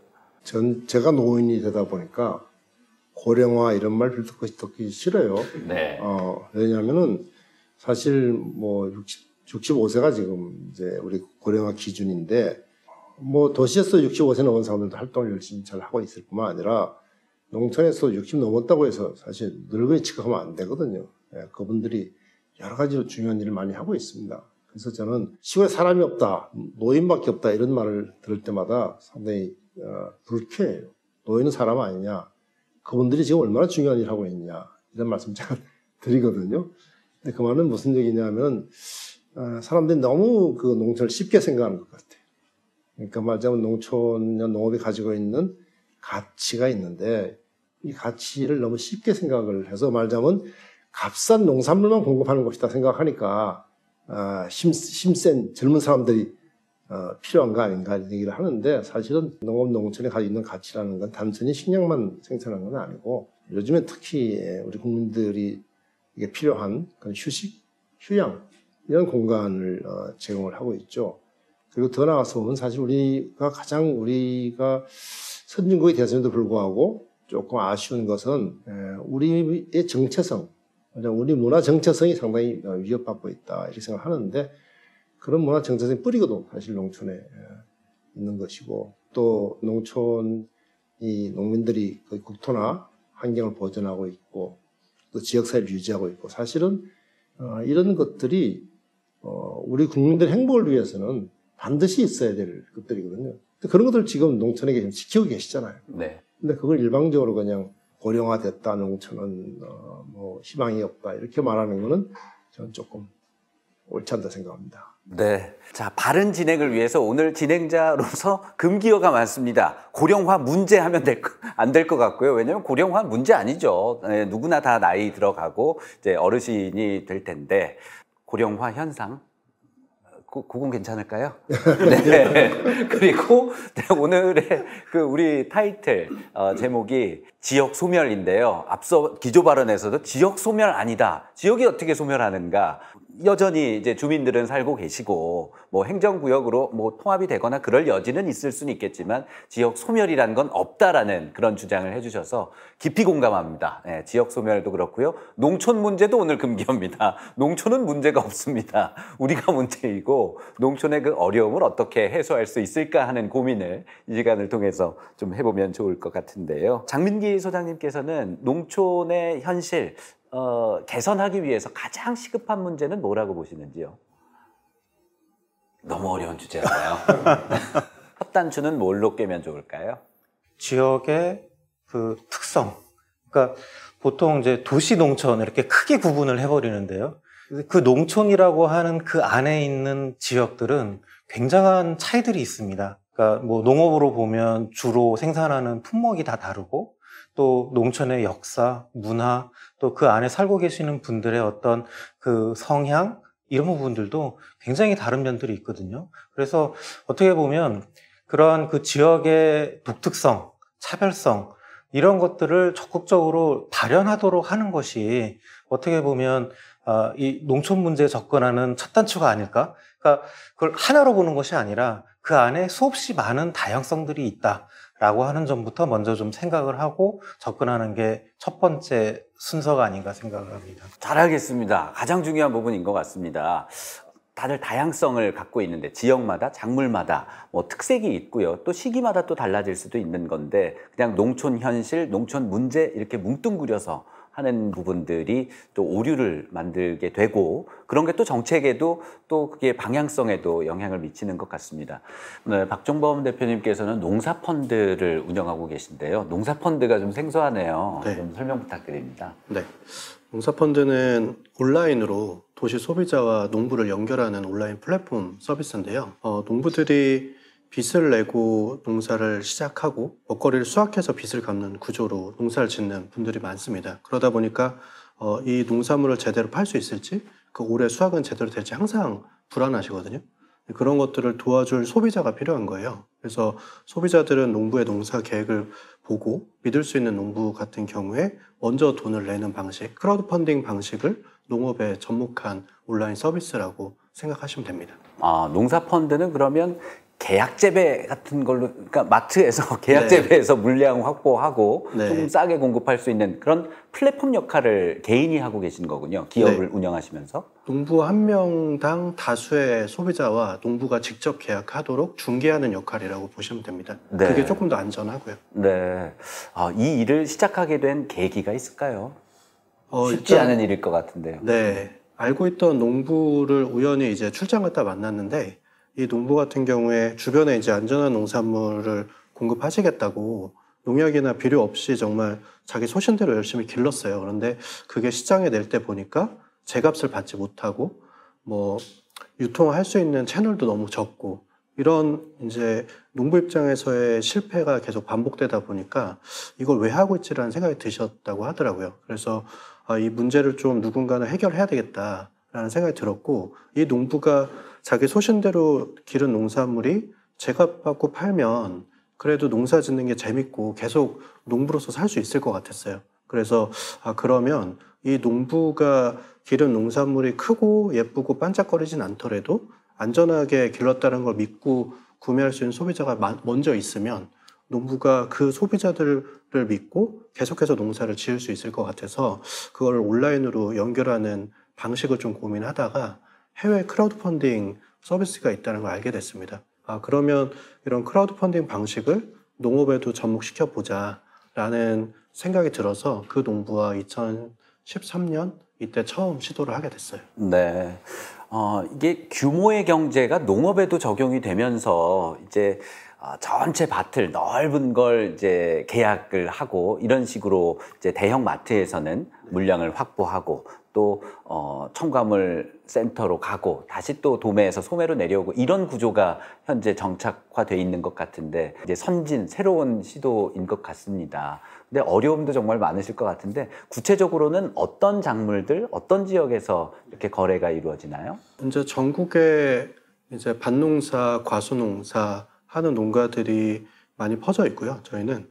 전 제가 노인이 되다 보니까 고령화 이런 말 듣기, 듣기 싫어요. 네. 어, 왜냐하면은 사실 뭐 60, 65세가 지금 이제 우리 고령화 기준인데 뭐 도시에서 65세 넘은 사람들도 활동을 열심히 잘 하고 있을 뿐만 아니라 농촌에서 60 넘었다고 해서 사실 늙은이 취급하면 안 되거든요. 예, 그분들이 여러 가지로 중요한 일을 많이 하고 있습니다. 그래서 저는 시골에 사람이 없다, 노인밖에 없다 이런 말을 들을 때마다 상당히 어, 불쾌해요. 노인은 사람 아니냐? 그분들이 지금 얼마나 중요한 일을 하고 있냐 이런 말씀 제가 드리거든요. 근데 그 말은 무슨 얘기냐면 어, 사람들이 너무 그 농촌을 쉽게 생각하는 것 같아요. 그러니까 말하자면 농촌이나 농업이 가지고 있는 가치가 있는데 이 가치를 너무 쉽게 생각을 해서 말하자면 값싼 농산물만 공급하는 것이다 생각하니까 아, 힘, 힘센 젊은 사람들이 어, 필요한 거 아닌가 이런 얘기를 하는데 사실은 농업 농촌에 가지고 있는 가치라는 건 단순히 식량만 생산하는 건 아니고 요즘에 특히 우리 국민들이 이게 필요한 그런 휴식, 휴양 이런 공간을 어, 제공을 하고 있죠. 그리고 더 나아가서 보면 사실 우리가 가장 우리가 선진국이 되었음에도 불구하고 조금 아쉬운 것은 에, 우리의 정체성, 우리 문화 정체성이 상당히 어, 위협받고 있다 이렇게 생각하는데 그런 문화 정체성의 뿌리가도 사실 농촌에 에, 있는 것이고 또 농촌 이 농민들이 그 국토나 환경을 보존하고 있고 또 지역사회를 유지하고 있고 사실은 어, 이런 것들이 어, 우리 국민들 행복을 위해서는 반드시 있어야 될 것들이거든요. 그런 것들 지금 농촌에 지금 지키고 계시잖아요. 네. 근데 그걸 일방적으로 그냥 고령화됐다, 농촌은 어, 뭐 희망이 없다 이렇게 말하는 거는 저는 조금 옳지 않다 생각합니다. 네. 자, 바른 진행을 위해서 오늘 진행자로서 금기어가 많습니다. 고령화 문제 하면 될, 안 될 것 같고요. 왜냐하면 고령화 문제 아니죠. 네, 누구나 다 나이 들어가고 이제 어르신이 될 텐데 고령화 현상 그, 그건 괜찮을까요? 네. 그리고 네, 오늘의 그 우리 타이틀 어, 제목이 지역 소멸인데요. 앞서 기조 발언에서도 지역 소멸 아니다. 지역이 어떻게 소멸하는가? 여전히 이제 주민들은 살고 계시고 뭐 행정구역으로 뭐 통합이 되거나 그럴 여지는 있을 수는 있겠지만 지역 소멸이라는 건 없다라는 그런 주장을 해주셔서 깊이 공감합니다. 네, 지역 소멸도 그렇고요. 농촌 문제도 오늘 금기입니다. 농촌은 문제가 없습니다. 우리가 문제이고 농촌의 그 어려움을 어떻게 해소할 수 있을까 하는 고민을 이 시간을 통해서 좀 해보면 좋을 것 같은데요. 장민기 소장님께서는 농촌의 현실 어, 개선하기 위해서 가장 시급한 문제는 뭐라고 보시는지요? 너무 어려운 주제였나요? 첫 단추는 뭘로 깨면 좋을까요? 지역의 그 특성. 그러니까 보통 이제 도시 농촌 이렇게 크게 구분을 해버리는데요. 그 농촌이라고 하는 그 안에 있는 지역들은 굉장한 차이들이 있습니다. 그러니까 뭐 농업으로 보면 주로 생산하는 품목이 다 다르고 또 농촌의 역사, 문화, 또 그 안에 살고 계시는 분들의 어떤 그 성향, 이런 부분들도 굉장히 다른 면들이 있거든요. 그래서 어떻게 보면 그러한 그 지역의 독특성, 차별성, 이런 것들을 적극적으로 발현하도록 하는 것이 어떻게 보면 어, 이 농촌 문제에 접근하는 첫 단추가 아닐까? 그러니까 그걸 하나로 보는 것이 아니라 그 안에 수없이 많은 다양성들이 있다. 라고 하는 점부터 먼저 좀 생각을 하고 접근하는 게 첫 번째 순서가 아닌가 생각을 합니다. 잘 알겠습니다. 가장 중요한 부분인 것 같습니다. 다들 다양성을 갖고 있는데 지역마다 작물마다 뭐 특색이 있고요. 또 시기마다 또 달라질 수도 있는 건데 그냥 농촌 현실, 농촌 문제 이렇게 뭉뚱그려서 하는 부분들이 또 오류를 만들게 되고 그런 게 또 정책에도 또 그게 방향성에도 영향을 미치는 것 같습니다. 네, 박종범 대표님께서는 농사펀드를 운영하고 계신데요. 농사펀드가 좀 생소하네요. 네. 좀 설명 부탁드립니다. 네. 농사펀드는 온라인으로 도시 소비자와 농부를 연결하는 온라인 플랫폼 서비스인데요. 어, 농부들이 빚을 내고 농사를 시작하고 먹거리를 수확해서 빚을 갚는 구조로 농사를 짓는 분들이 많습니다. 그러다 보니까 어, 이 농산물을 제대로 팔 수 있을지, 그 올해 수확은 제대로 될지 항상 불안하시거든요. 그런 것들을 도와줄 소비자가 필요한 거예요. 그래서 소비자들은 농부의 농사 계획을 보고 믿을 수 있는 농부 같은 경우에 먼저 돈을 내는 방식, 크라우드 펀딩 방식을 농업에 접목한 온라인 서비스라고 생각하시면 됩니다. 아, 농사 펀드는 그러면 계약 재배 같은 걸로, 그러니까 마트에서 계약 네. 재배해서 물량 확보하고 네. 좀 싸게 공급할 수 있는 그런 플랫폼 역할을 개인이 하고 계신 거군요. 기업을 운영하시면서. 농부 한 명당 다수의 소비자와 농부가 직접 계약하도록 중개하는 역할이라고 보시면 됩니다. 네. 그게 조금 더 안전하고요. 네. 아, 이 일을 시작하게 된 계기가 있을까요? 어, 쉽지 일단- 않은 일일 것 같은데요. 네. 알고 있던 농부를 우연히 이제 출장 갔다 만났는데 이 농부 같은 경우에 주변에 이제 안전한 농산물을 공급하시겠다고 농약이나 비료 없이 정말 자기 소신대로 열심히 길렀어요. 그런데 그게 시장에 낼 때 보니까 제값을 받지 못하고 뭐 유통할 수 있는 채널도 너무 적고 이런 이제 농부 입장에서의 실패가 계속 반복되다 보니까 이걸 왜 하고 있지라는 생각이 드셨다고 하더라고요. 그래서 아, 이 문제를 좀 누군가는 해결해야 되겠다라는 생각이 들었고 이 농부가 자기 소신대로 기른 농산물이 제값 받고 팔면 그래도 농사 짓는 게 재밌고 계속 농부로서 살 수 있을 것 같았어요. 그래서 아 그러면 이 농부가 기른 농산물이 크고 예쁘고 반짝거리진 않더라도 안전하게 길렀다는 걸 믿고 구매할 수 있는 소비자가 마- 먼저 있으면 농부가 그 소비자들을 믿고 계속해서 농사를 지을 수 있을 것 같아서 그걸 온라인으로 연결하는 방식을 좀 고민하다가 해외 크라우드 펀딩 서비스가 있다는 걸 알게 됐습니다. 아, 그러면 이런 크라우드 펀딩 방식을 농업에도 접목시켜 보자라는 생각이 들어서 그 농부와 2013년 이때 처음 시도를 하게 됐어요. 네. 어, 이게 규모의 경제가 농업에도 적용이 되면서 이제 어, 전체 밭을 넓은 걸 이제 계약을 하고 이런 식으로 이제 대형 마트에서는 물량을 확보하고 또 어, 첨가물 센터로 가고 다시 또 도매에서 소매로 내려오고 이런 구조가 현재 정착화돼 있는 것 같은데 이제 선진 새로운 시도인 것 같습니다. 근데 어려움도 정말 많으실 것 같은데 구체적으로는 어떤 작물들 어떤 지역에서 이렇게 거래가 이루어지나요? 이제 전국에 이제 밭농사, 과수농사 하는 농가들이 많이 퍼져 있고요. 저희는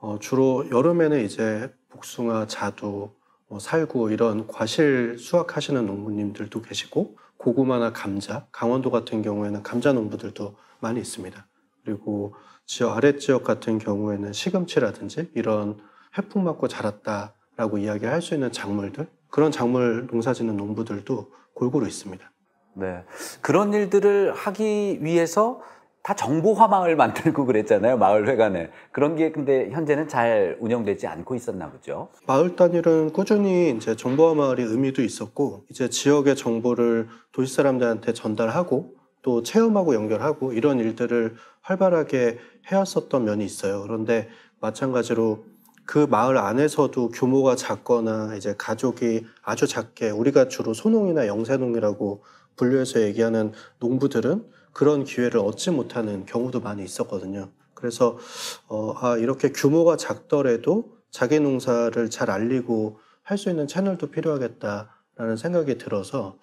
어, 주로 여름에는 이제 복숭아, 자두, 뭐 살구 이런 과실 수확하시는 농부님들도 계시고 고구마나 감자, 강원도 같은 경우에는 감자 농부들도 많이 있습니다. 그리고 지역 아래 지역 같은 경우에는 시금치라든지 이런 해풍 맞고 자랐다라고 이야기할 수 있는 작물들 그런 작물 농사짓는 농부들도 골고루 있습니다. 네. 그런 일들을 하기 위해서 다 정보화 마을 만들고 그랬잖아요. 마을 회관에. 그런 게 근데 현재는 잘 운영되지 않고 있었나 보죠. 마을 단일은 꾸준히 이제 정보화 마을의 의미도 있었고 이제 지역의 정보를 도시 사람들한테 전달하고 또 체험하고 연결하고 이런 일들을 활발하게 해왔었던 면이 있어요. 그런데 마찬가지로 그 마을 안에서도 규모가 작거나 이제 가족이 아주 작게 우리가 주로 소농이나 영세농이라고 분류해서 얘기하는 농부들은 그런 기회를 얻지 못하는 경우도 많이 있었거든요. 그래서 어, 아, 이렇게 규모가 작더라도 자기 농사를 잘 알리고 할 수 있는 채널도 필요하겠다라는 생각이 들어서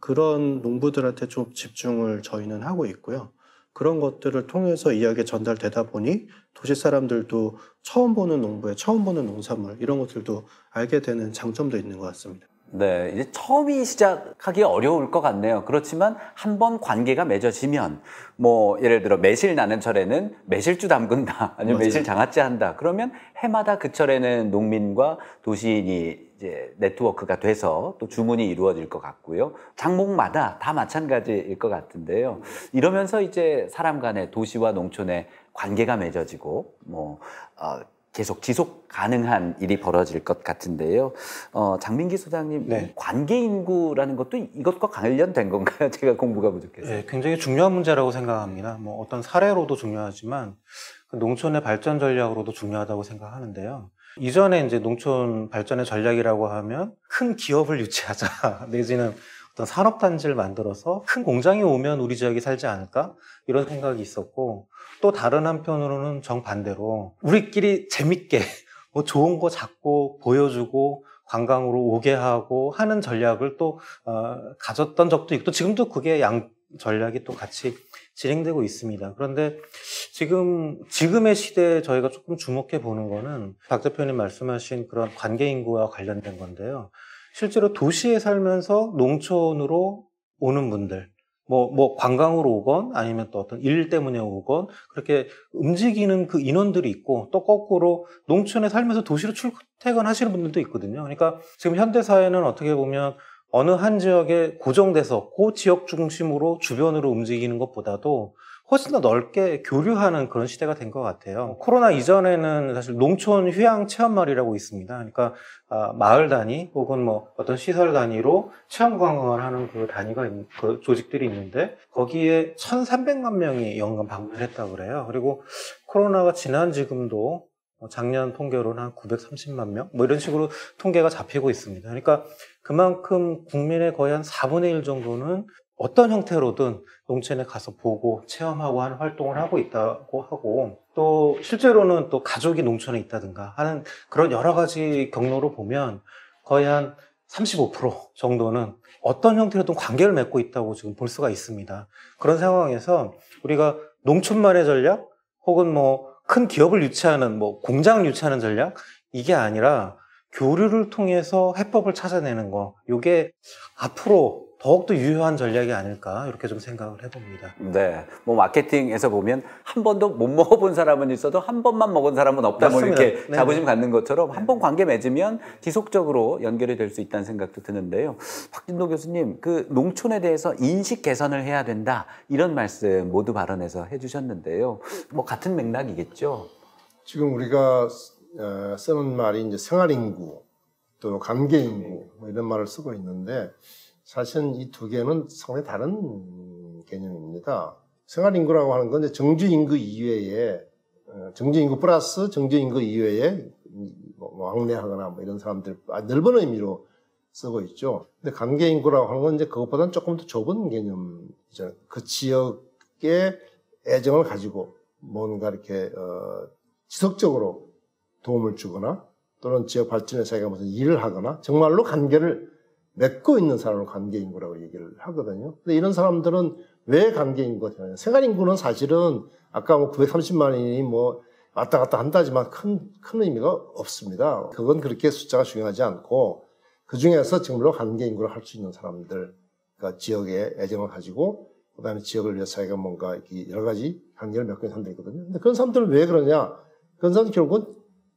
그런 농부들한테 좀 집중을 저희는 하고 있고요. 그런 것들을 통해서 이야기 전달되다 보니 도시 사람들도 처음 보는 농부의 처음 보는 농산물 이런 것들도 알게 되는 장점도 있는 것 같습니다. 네, 이제 처음이 시작하기 어려울 것 같네요. 그렇지만 한번 관계가 맺어지면 뭐 예를 들어 매실 나는 철에는 매실주 담근다 아니면 매실 장아찌 한다. 그러면 해마다 그 철에는 농민과 도시인이 이제 네트워크가 돼서 또 주문이 이루어질 것 같고요. 장목마다 다 마찬가지일 것 같은데요. 이러면서 이제 사람 간의 도시와 농촌의 관계가 맺어지고 뭐 어, 계속 지속 가능한 일이 벌어질 것 같은데요. 어, 장민기 소장님, 네. 관계 인구라는 것도 이것과 관련된 건가요? 제가 공부가 부족해서. 예, 굉장히 중요한 문제라고 생각합니다. 뭐 어떤 사례로도 중요하지만 그 농촌의 발전 전략으로도 중요하다고 생각하는데요. 이전에 이제 농촌 발전의 전략이라고 하면 큰 기업을 유치하자 내지는 어떤 산업단지를 만들어서 큰 공장이 오면 우리 지역이 살지 않을까 이런 생각이 있었고 또 다른 한편으로는 정반대로 우리끼리 재밌게 뭐 좋은 거 잡고 보여주고 관광으로 오게 하고 하는 전략을 또 어, 가졌던 적도 있고 또 지금도 그게 양 전략이 또 같이 진행되고 있습니다. 그런데 지금 지금의 시대에 저희가 조금 주목해 보는 거는 박 대표님 말씀하신 그런 관계 인구와 관련된 건데요. 실제로 도시에 살면서 농촌으로 오는 분들, 뭐, 뭐, 관광으로 오건 아니면 또 어떤 일 때문에 오건 그렇게 움직이는 그 인원들이 있고 또 거꾸로 농촌에 살면서 도시로 출퇴근하시는 분들도 있거든요. 그러니까 지금 현대사회는 어떻게 보면 어느 한 지역에 고정돼서 그 지역 중심으로 주변으로 움직이는 것보다도 훨씬 더 넓게 교류하는 그런 시대가 된 것 같아요. 코로나 이전에는 사실 농촌 휴양 체험마을이라고 있습니다. 그러니까 아, 마을 단위 혹은 뭐 어떤 시설 단위로 체험 관광을 하는 그 단위가 있는 그 조직들이 있는데 거기에 1,300만 명이 연간 방문을 했다고 그래요. 그리고 코로나가 지난 지금도 어, 작년 통계로는 한 930만 명? 뭐 이런 식으로 통계가 잡히고 있습니다. 그러니까 그만큼 국민의 거의 한 4분의 1 정도는 어떤 형태로든 농촌에 가서 보고 체험하고 하는 활동을 하고 있다고 하고 또 실제로는 또 가족이 농촌에 있다든가 하는 그런 여러 가지 경로로 보면 거의 한 35% 정도는 어떤 형태로든 관계를 맺고 있다고 지금 볼 수가 있습니다. 그런 상황에서 우리가 농촌만의 전략 혹은 뭐 큰 기업을 유치하는 뭐 공장을 유치하는 전략 이게 아니라 교류를 통해서 해법을 찾아내는 거 이게 앞으로 더욱더 유효한 전략이 아닐까 이렇게 좀 생각을 해봅니다. 네, 뭐 마케팅에서 보면 한 번도 못 먹어본 사람은 있어도 한 번만 먹은 사람은 없다. 뭐. 이렇게 네. 자부심 갖는 것처럼 한 번 관계 맺으면 지속적으로 연결이 될 수 있다는 생각도 드는데요. 박진도 교수님, 그 농촌에 대해서 인식 개선을 해야 된다 이런 말씀 모두 발언에서 해주셨는데요. 뭐 같은 맥락이겠죠. 지금 우리가 어, 쓰는 말이 이제 생활 인구 또 관계인구 뭐 이런 말을 쓰고 있는데 사실은 이 두 개는 상당히 다른 개념입니다. 생활 인구라고 하는 건 이제 정주 인구 이외에 어, 정주 인구 플러스 정주 인구 이외에 뭐 왕래하거나 뭐 이런 사람들 아, 넓은 의미로 쓰고 있죠. 근데 관계 인구라고 하는 건 이제 그것보다는 조금 더 좁은 개념이죠. 그 지역의 애정을 가지고 뭔가 이렇게 어, 지속적으로 도움을 주거나 또는 지역 발전에 자기가 무슨 일을 하거나 정말로 관계를 맺고 있는 사람을 관계인구라고 얘기를 하거든요. 근데 이런 사람들은 왜 관계인구가 되느냐. 생활인구는 사실은 아까 뭐 930만이 뭐 왔다 갔다 한다지만 큰, 큰 의미가 없습니다. 그건 그렇게 숫자가 중요하지 않고 그 중에서 정말로 관계인구를 할 수 있는 사람들, 그러니까 지역에 애정을 가지고 그 다음에 지역을 위해서 자기가 뭔가 이렇게 여러 가지 관계를 맺고 있는 사람들이거든요. 근데 그런 사람들은 왜 그러냐? 그런 사람은 결국은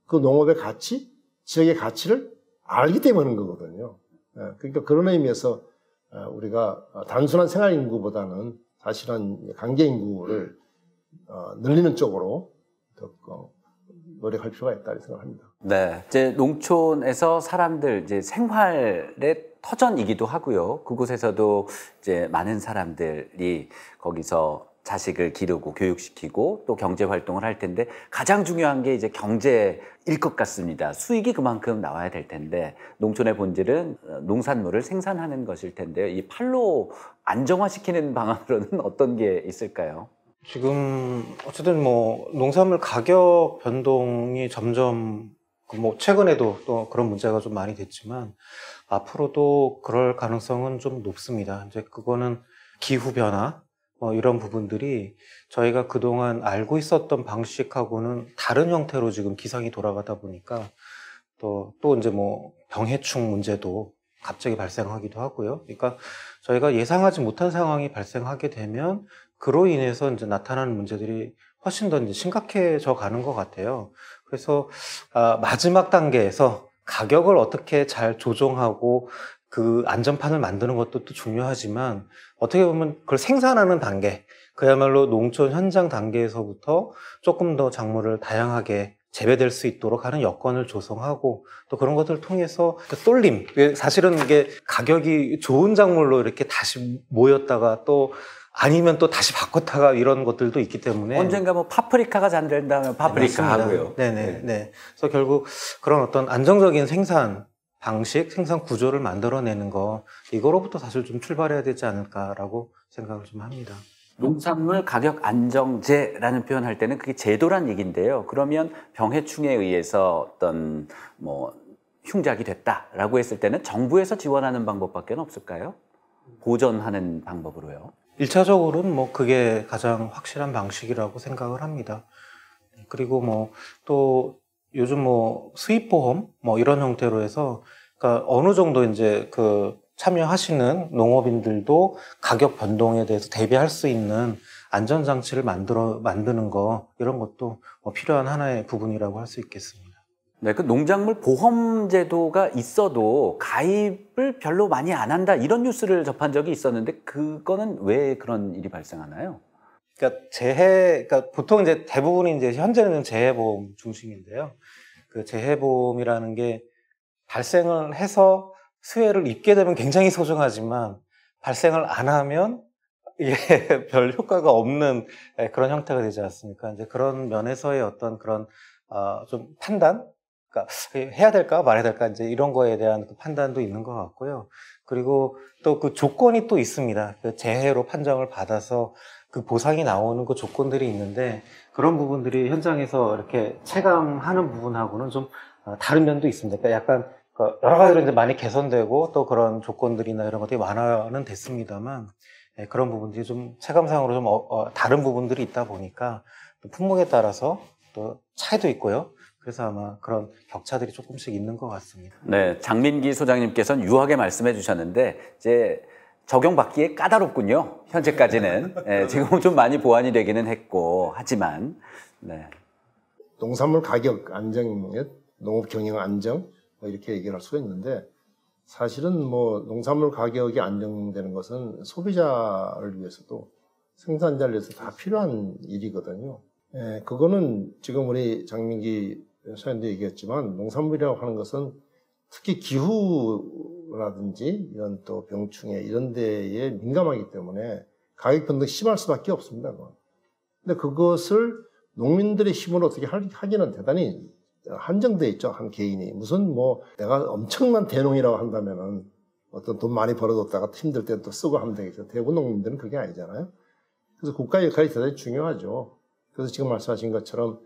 그 농업의 가치, 지역의 가치를 알기 때문에 거거든요. 예, 그러니까 그런 의미에서 어, 우리가 단순한 생활 인구보다는 사실은 관계 인구를 어, 늘리는 쪽으로 더 어, 노력할 필요가 있다 고 생각합니다. 네, 이제 농촌에서 사람들 이제 생활의 터전이기도 하고요. 그곳에서도 이제 많은 사람들이 거기서 자식을 기르고 교육시키고 또 경제 활동을 할 텐데 가장 중요한 게 이제 경제일 것 같습니다. 수익이 그만큼 나와야 될 텐데 농촌의 본질은 어, 농산물을 생산하는 것일 텐데요. 이 팔로 안정화시키는 방안으로는 어떤 게 있을까요? 지금 어쨌든 뭐 농산물 가격 변동이 점점 그뭐 최근에도 또 그런 문제가 좀 많이 됐지만 앞으로도 그럴 가능성은 좀 높습니다. 이제 그거는 기후 변화 뭐 이런 부분들이 저희가 그동안 알고 있었던 방식하고는 다른 형태로 지금 기상이 돌아가다 보니까 또, 또 이제 뭐 병해충 문제도 갑자기 발생하기도 하고요. 그러니까 저희가 예상하지 못한 상황이 발생하게 되면 그로 인해서 이제 나타나는 문제들이 훨씬 더 이제 심각해져 가는 것 같아요. 그래서 아, 마지막 단계에서 가격을 어떻게 잘 조정하고 그 안전판을 만드는 것도 또 중요하지만 어떻게 보면 그걸 생산하는 단계, 그야말로 농촌 현장 단계에서부터 조금 더 작물을 다양하게 재배될 수 있도록 하는 여건을 조성하고 또 그런 것들을 통해서 그 쏠림, 사실은 이게 가격이 좋은 작물로 이렇게 다시 모였다가 또 아니면 또 다시 바꿨다가 이런 것들도 있기 때문에 언젠가 뭐 파프리카가 잘 된다면 파프리카 네. 하고요. 네네. 네. 네. 그래서 결국 그런 어떤 안정적인 생산 방식, 생산 구조를 만들어내는 거 이거로부터 사실 좀 출발해야 되지 않을까라고 생각을 좀 합니다. 농산물 가격 안정제라는 표현 할 때는 그게 제도란 얘기인데요. 그러면 병해충에 의해서 어떤 뭐 흉작이 됐다라고 했을 때는 정부에서 지원하는 방법밖에 없을까요? 보전하는 방법으로요. 일차적으로는 뭐 그게 가장 확실한 방식이라고 생각을 합니다. 그리고 뭐 또 요즘 뭐 수입보험 뭐 이런 형태로 해서 그러니까 어느 정도 이제 그 참여하시는 농업인들도 가격 변동에 대해서 대비할 수 있는 안전장치를 만들어 만드는 거 이런 것도 뭐 필요한 하나의 부분이라고 할 수 있겠습니다. 네, 그 농작물 보험 제도가 있어도 가입을 별로 많이 안 한다 이런 뉴스를 접한 적이 있었는데 그거는 왜 그런 일이 발생하나요? 그러니까 재해, 그러니까 보통 이제 대부분이 이제 현재는 재해보험 중심인데요. 그 재해보험이라는 게 발생을 해서 수혜를 입게 되면 굉장히 소중하지만 발생을 안 하면 이게 별 효과가 없는 예, 그런 형태가 되지 않습니까? 이제 그런 면에서의 어떤 그런 어, 좀 판단, 그러니까 해야 될까 말해야 될까 이제 이런 거에 대한 그 판단도 있는 것 같고요. 그리고 또 그 조건이 또 있습니다. 그 재해로 판정을 받아서 그 보상이 나오는 그 조건들이 있는데 그런 부분들이 현장에서 이렇게 체감하는 부분하고는 좀 어, 다른 면도 있습니다. 그러니까 약간 그 여러 가지로 이제 많이 개선되고 또 그런 조건들이나 이런 것들이 완화는 됐습니다만 예, 그런 부분들이 좀 체감상으로 좀 어, 어, 다른 부분들이 있다 보니까 또 품목에 따라서 또 차이도 있고요. 그래서 아마 그런 격차들이 조금씩 있는 것 같습니다. 네, 장민기 소장님께서는 유하게 말씀해 주셨는데 이제 적용받기에 까다롭군요. 현재까지는 예, 지금은 좀 많이 보완이 되기는 했고 하지만 네. 농산물 가격 안정 및 농업 경영 안정 뭐 이렇게 얘기를 할 수가 있는데 사실은 뭐 농산물 가격이 안정되는 것은 소비자를 위해서도 생산자를 위해서 다 필요한 일이거든요. 예, 그거는 지금 우리 장민기 소장도 얘기했지만 농산물이라고 하는 것은 특히 기후라든지 이런 또 병충해 이런 데에 민감하기 때문에 가격 변동이 심할 수밖에 없습니다. 그건. 근데 그것을 농민들의 힘으로 어떻게 할- 하기는 대단히 한정돼 있죠 한 개인이. 무슨 뭐 내가 엄청난 대농이라고 한다면은 어떤 돈 많이 벌어뒀다가 힘들 때 또 쓰고 하면 되겠죠. 대부분 농민들은 그게 아니잖아요. 그래서 국가의 역할이 대단히 중요하죠. 그래서 지금 말씀하신 것처럼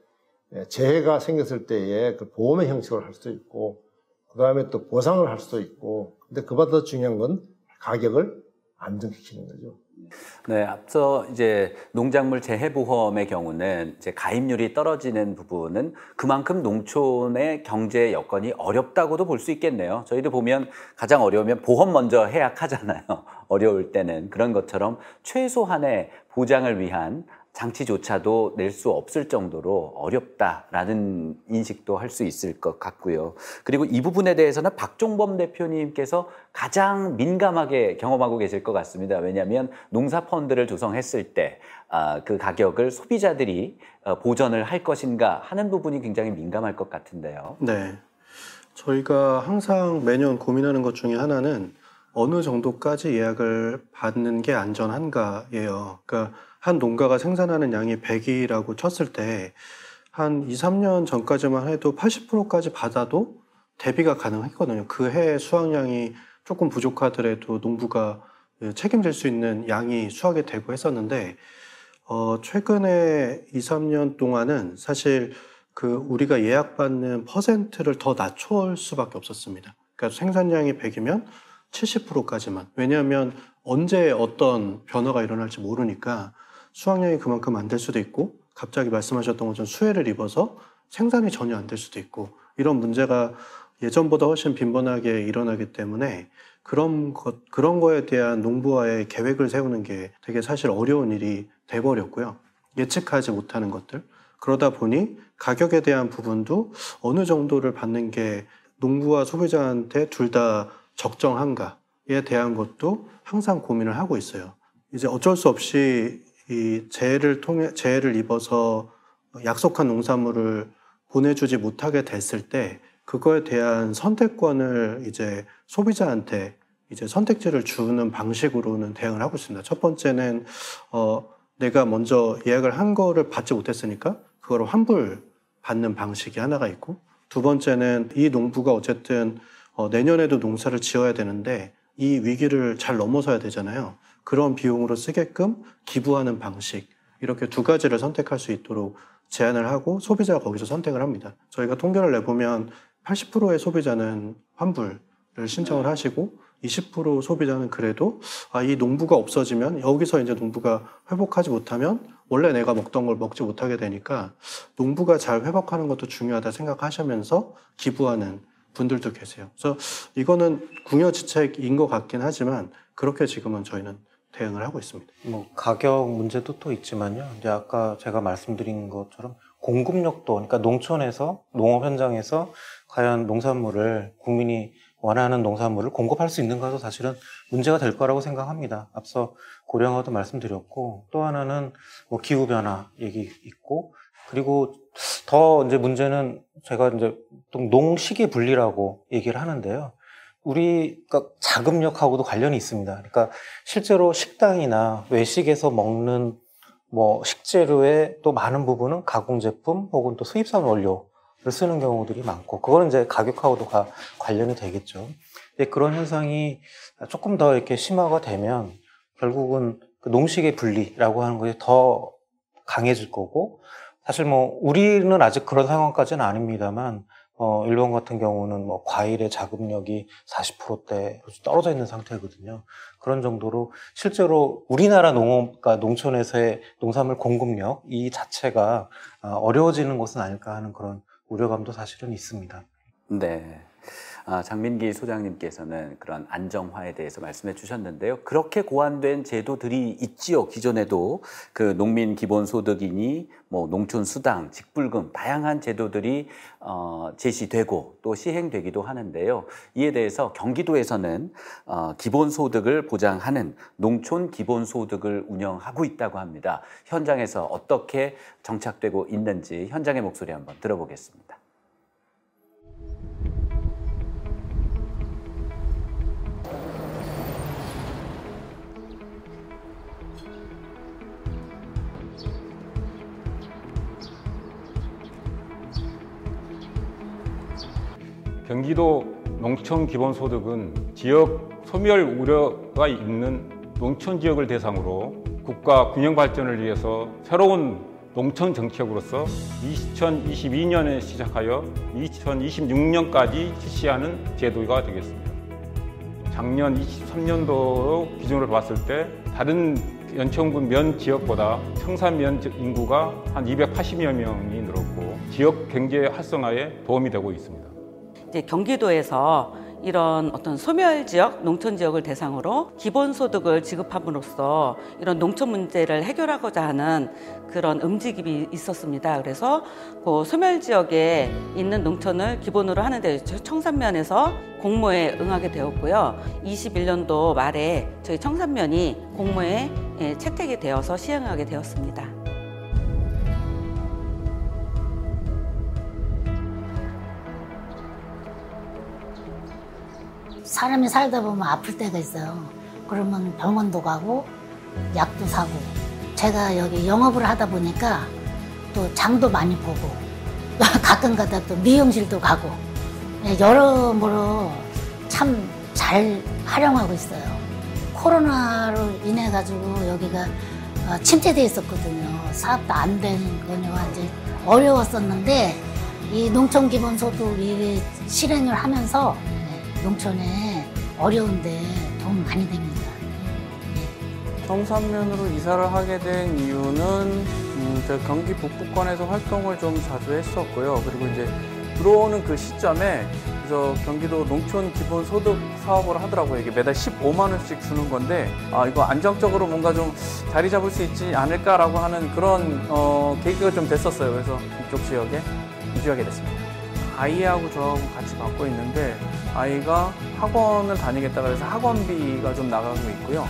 예, 재해가 생겼을 때에 그 보험의 형식을 할 수도 있고 그 다음에 또 보상을 할 수도 있고 근데 그보다 더 중요한 건 가격을 안정시키는 거죠 네, 앞서 이제 농작물 재해보험의 경우는 이제 가입률이 떨어지는 부분은 그만큼 농촌의 경제 여건이 어렵다고도 볼 수 있겠네요. 저희도 보면 가장 어려우면 보험 먼저 해약하잖아요. 어려울 때는 그런 것처럼 최소한의 보장을 위한 장치조차도 낼 수 없을 정도로 어렵다라는 인식도 할 수 있을 것 같고요. 그리고 이 부분에 대해서는 박종범 대표님께서 가장 민감하게 경험하고 계실 것 같습니다. 왜냐하면 농사 펀드를 조성했을 때 그 가격을 소비자들이 어, 보전을 할 것인가 하는 부분이 굉장히 민감할 것 같은데요. 네. 저희가 항상 매년 고민하는 것 중에 하나는 어느 정도까지 예약을 받는 게 안전한가예요. 그러니까 한 농가가 생산하는 양이 100이라고 쳤을 때 한 2, 3년 전까지만 해도 80%까지 받아도 대비가 가능했거든요. 그해 수확량이 조금 부족하더라도 농부가 책임질 수 있는 양이 수확이 되고 했었는데 어, 최근에 2, 3년 동안은 사실 그 우리가 예약받는 퍼센트를 더 낮출 수밖에 없었습니다. 그러니까 생산량이 100이면 70%까지만. 왜냐하면 언제 어떤 변화가 일어날지 모르니까 수확량이 그만큼 안 될 수도 있고 갑자기 말씀하셨던 것처럼 수해를 입어서 생산이 전혀 안 될 수도 있고 이런 문제가 예전보다 훨씬 빈번하게 일어나기 때문에 그런 것, 그런 거에 대한 농부와의 계획을 세우는 게 되게 사실 어려운 일이 돼버렸고요. 예측하지 못하는 것들. 그러다 보니 가격에 대한 부분도 어느 정도를 받는 게 농부와 소비자한테 둘 다 적정한가에 대한 것도 항상 고민을 하고 있어요. 이제 어쩔 수 없이 이 재해를 통해 재해를 입어서 약속한 농산물을 보내주지 못하게 됐을 때 그거에 대한 선택권을 이제 소비자한테 이제 선택지를 주는 방식으로는 대응을 하고 있습니다. 첫 번째는 어 내가 먼저 예약을 한 거를 받지 못했으니까 그거를 환불 받는 방식이 하나가 있고 두 번째는 이 농부가 어쨌든 어 내년에도 농사를 지어야 되는데 이 위기를 잘 넘어서야 되잖아요. 그런 비용으로 쓰게끔 기부하는 방식 이렇게 두 가지를 선택할 수 있도록 제안을 하고 소비자가 거기서 선택을 합니다. 저희가 통계를 내보면 80%의 소비자는 환불을 신청을 하시고 20% 소비자는 그래도 아, 이 농부가 없어지면 여기서 이제 농부가 회복하지 못하면 원래 내가 먹던 걸 먹지 못하게 되니까 농부가 잘 회복하는 것도 중요하다 생각하시면서 기부하는 분들도 계세요. 그래서 이거는 궁여지책인 것 같긴 하지만 그렇게 지금은 저희는 대응을 하고 있습니다. 뭐 가격 문제도 또 있지만요. 이제 아까 제가 말씀드린 것처럼 공급력도 그러니까 농촌에서 농업 현장에서 과연 농산물을 국민이 원하는 농산물을 공급할 수 있는가도 사실은 문제가 될 거라고 생각합니다. 앞서 고령화도 말씀드렸고 또 하나는 뭐 기후 변화 얘기 있고 그리고 더 이제 문제는 제가 이제 또 농식의 분리라고 얘기를 하는데요. 우리가 자금력하고도 관련이 있습니다. 그러니까 실제로 식당이나 외식에서 먹는 뭐 식재료의 또 많은 부분은 가공 제품 혹은 또 수입산 원료를 쓰는 경우들이 많고 그거는 이제 가격하고도 가, 관련이 되겠죠. 근데 그런 현상이 조금 더 이렇게 심화가 되면 결국은 그 농식의 분리라고 하는 것이 더 강해질 거고 사실 뭐 우리는 아직 그런 상황까지는 아닙니다만 어, 일본 같은 경우는 뭐 과일의 자급력이 40%대 떨어져 있는 상태거든요. 그런 정도로 실제로 우리나라 농업, 그러니까 농촌에서의 농산물 공급력 이 자체가 어, 어려워지는 것은 아닐까 하는 그런 우려감도 사실은 있습니다. 네. 아, 장민기 소장님께서는 그런 안정화에 대해서 말씀해 주셨는데요. 그렇게 고안된 제도들이 있지요. 기존에도 그 농민 기본소득이니 뭐 농촌 수당, 직불금 다양한 제도들이 어, 제시되고 또 시행되기도 하는데요. 이에 대해서 경기도에서는 어, 기본소득을 보장하는 농촌 기본소득을 운영하고 있다고 합니다. 현장에서 어떻게 정착되고 있는지 현장의 목소리 한번 들어보겠습니다. 경기도 농촌 기본소득은 지역 소멸 우려가 있는 농촌 지역을 대상으로 국가 균형 발전을 위해서 새로운 농촌 정책으로서 2022년에 시작하여 2026년까지 실시하는 제도가 되겠습니다. 작년 23년도 기준으로 봤을 때 다른 연천군 면 지역보다 청산면 인구가 한 280여 명이 늘었고 지역 경제 활성화에 도움이 되고 있습니다. 이제 경기도에서 이런 어떤 소멸 지역, 농촌 지역을 대상으로 기본 소득을 지급함으로써 이런 농촌 문제를 해결하고자 하는 그런 움직임이 있었습니다. 그래서 그 소멸 지역에 있는 농촌을 기본으로 하는데 청산면에서 공모에 응하게 되었고요. 21년도 말에 저희 청산면이 공모에 예, 채택이 되어서 시행하게 되었습니다. 사람이 살다 보면 아플 때가 있어요. 그러면 병원도 가고 약도 사고 제가 여기 영업을 하다 보니까 또 장도 많이 보고 가끔 가다 또 미용실도 가고 네, 여러모로 참 잘 활용하고 있어요. 코로나로 인해 가지고 여기가 어, 침체돼 있었거든요. 사업도 안 되는 거냐 완전 어려웠었는데 이 농촌 기본소득 이 실행을 하면서 농촌에 어려운데 도움 많이 됩니다. 청산면으로 이사를 하게 된 이유는 음, 제가 경기 북부권에서 활동을 좀 자주 했었고요. 그리고 이제 들어오는 그 시점에 그래서 경기도 농촌 기본 소득 사업을 하더라고요. 이게 매달 15만 원씩 주는 건데 아 이거 안정적으로 뭔가 좀 자리 잡을 수 있지 않을까라고 하는 그런 어, 계기가 좀 됐었어요. 그래서 이쪽 지역에 이주하게 됐습니다. 아이하고 저하고 같이 받고 있는데 아이가 학원을 다니겠다 그래서 학원비가 좀 나가고 있고요.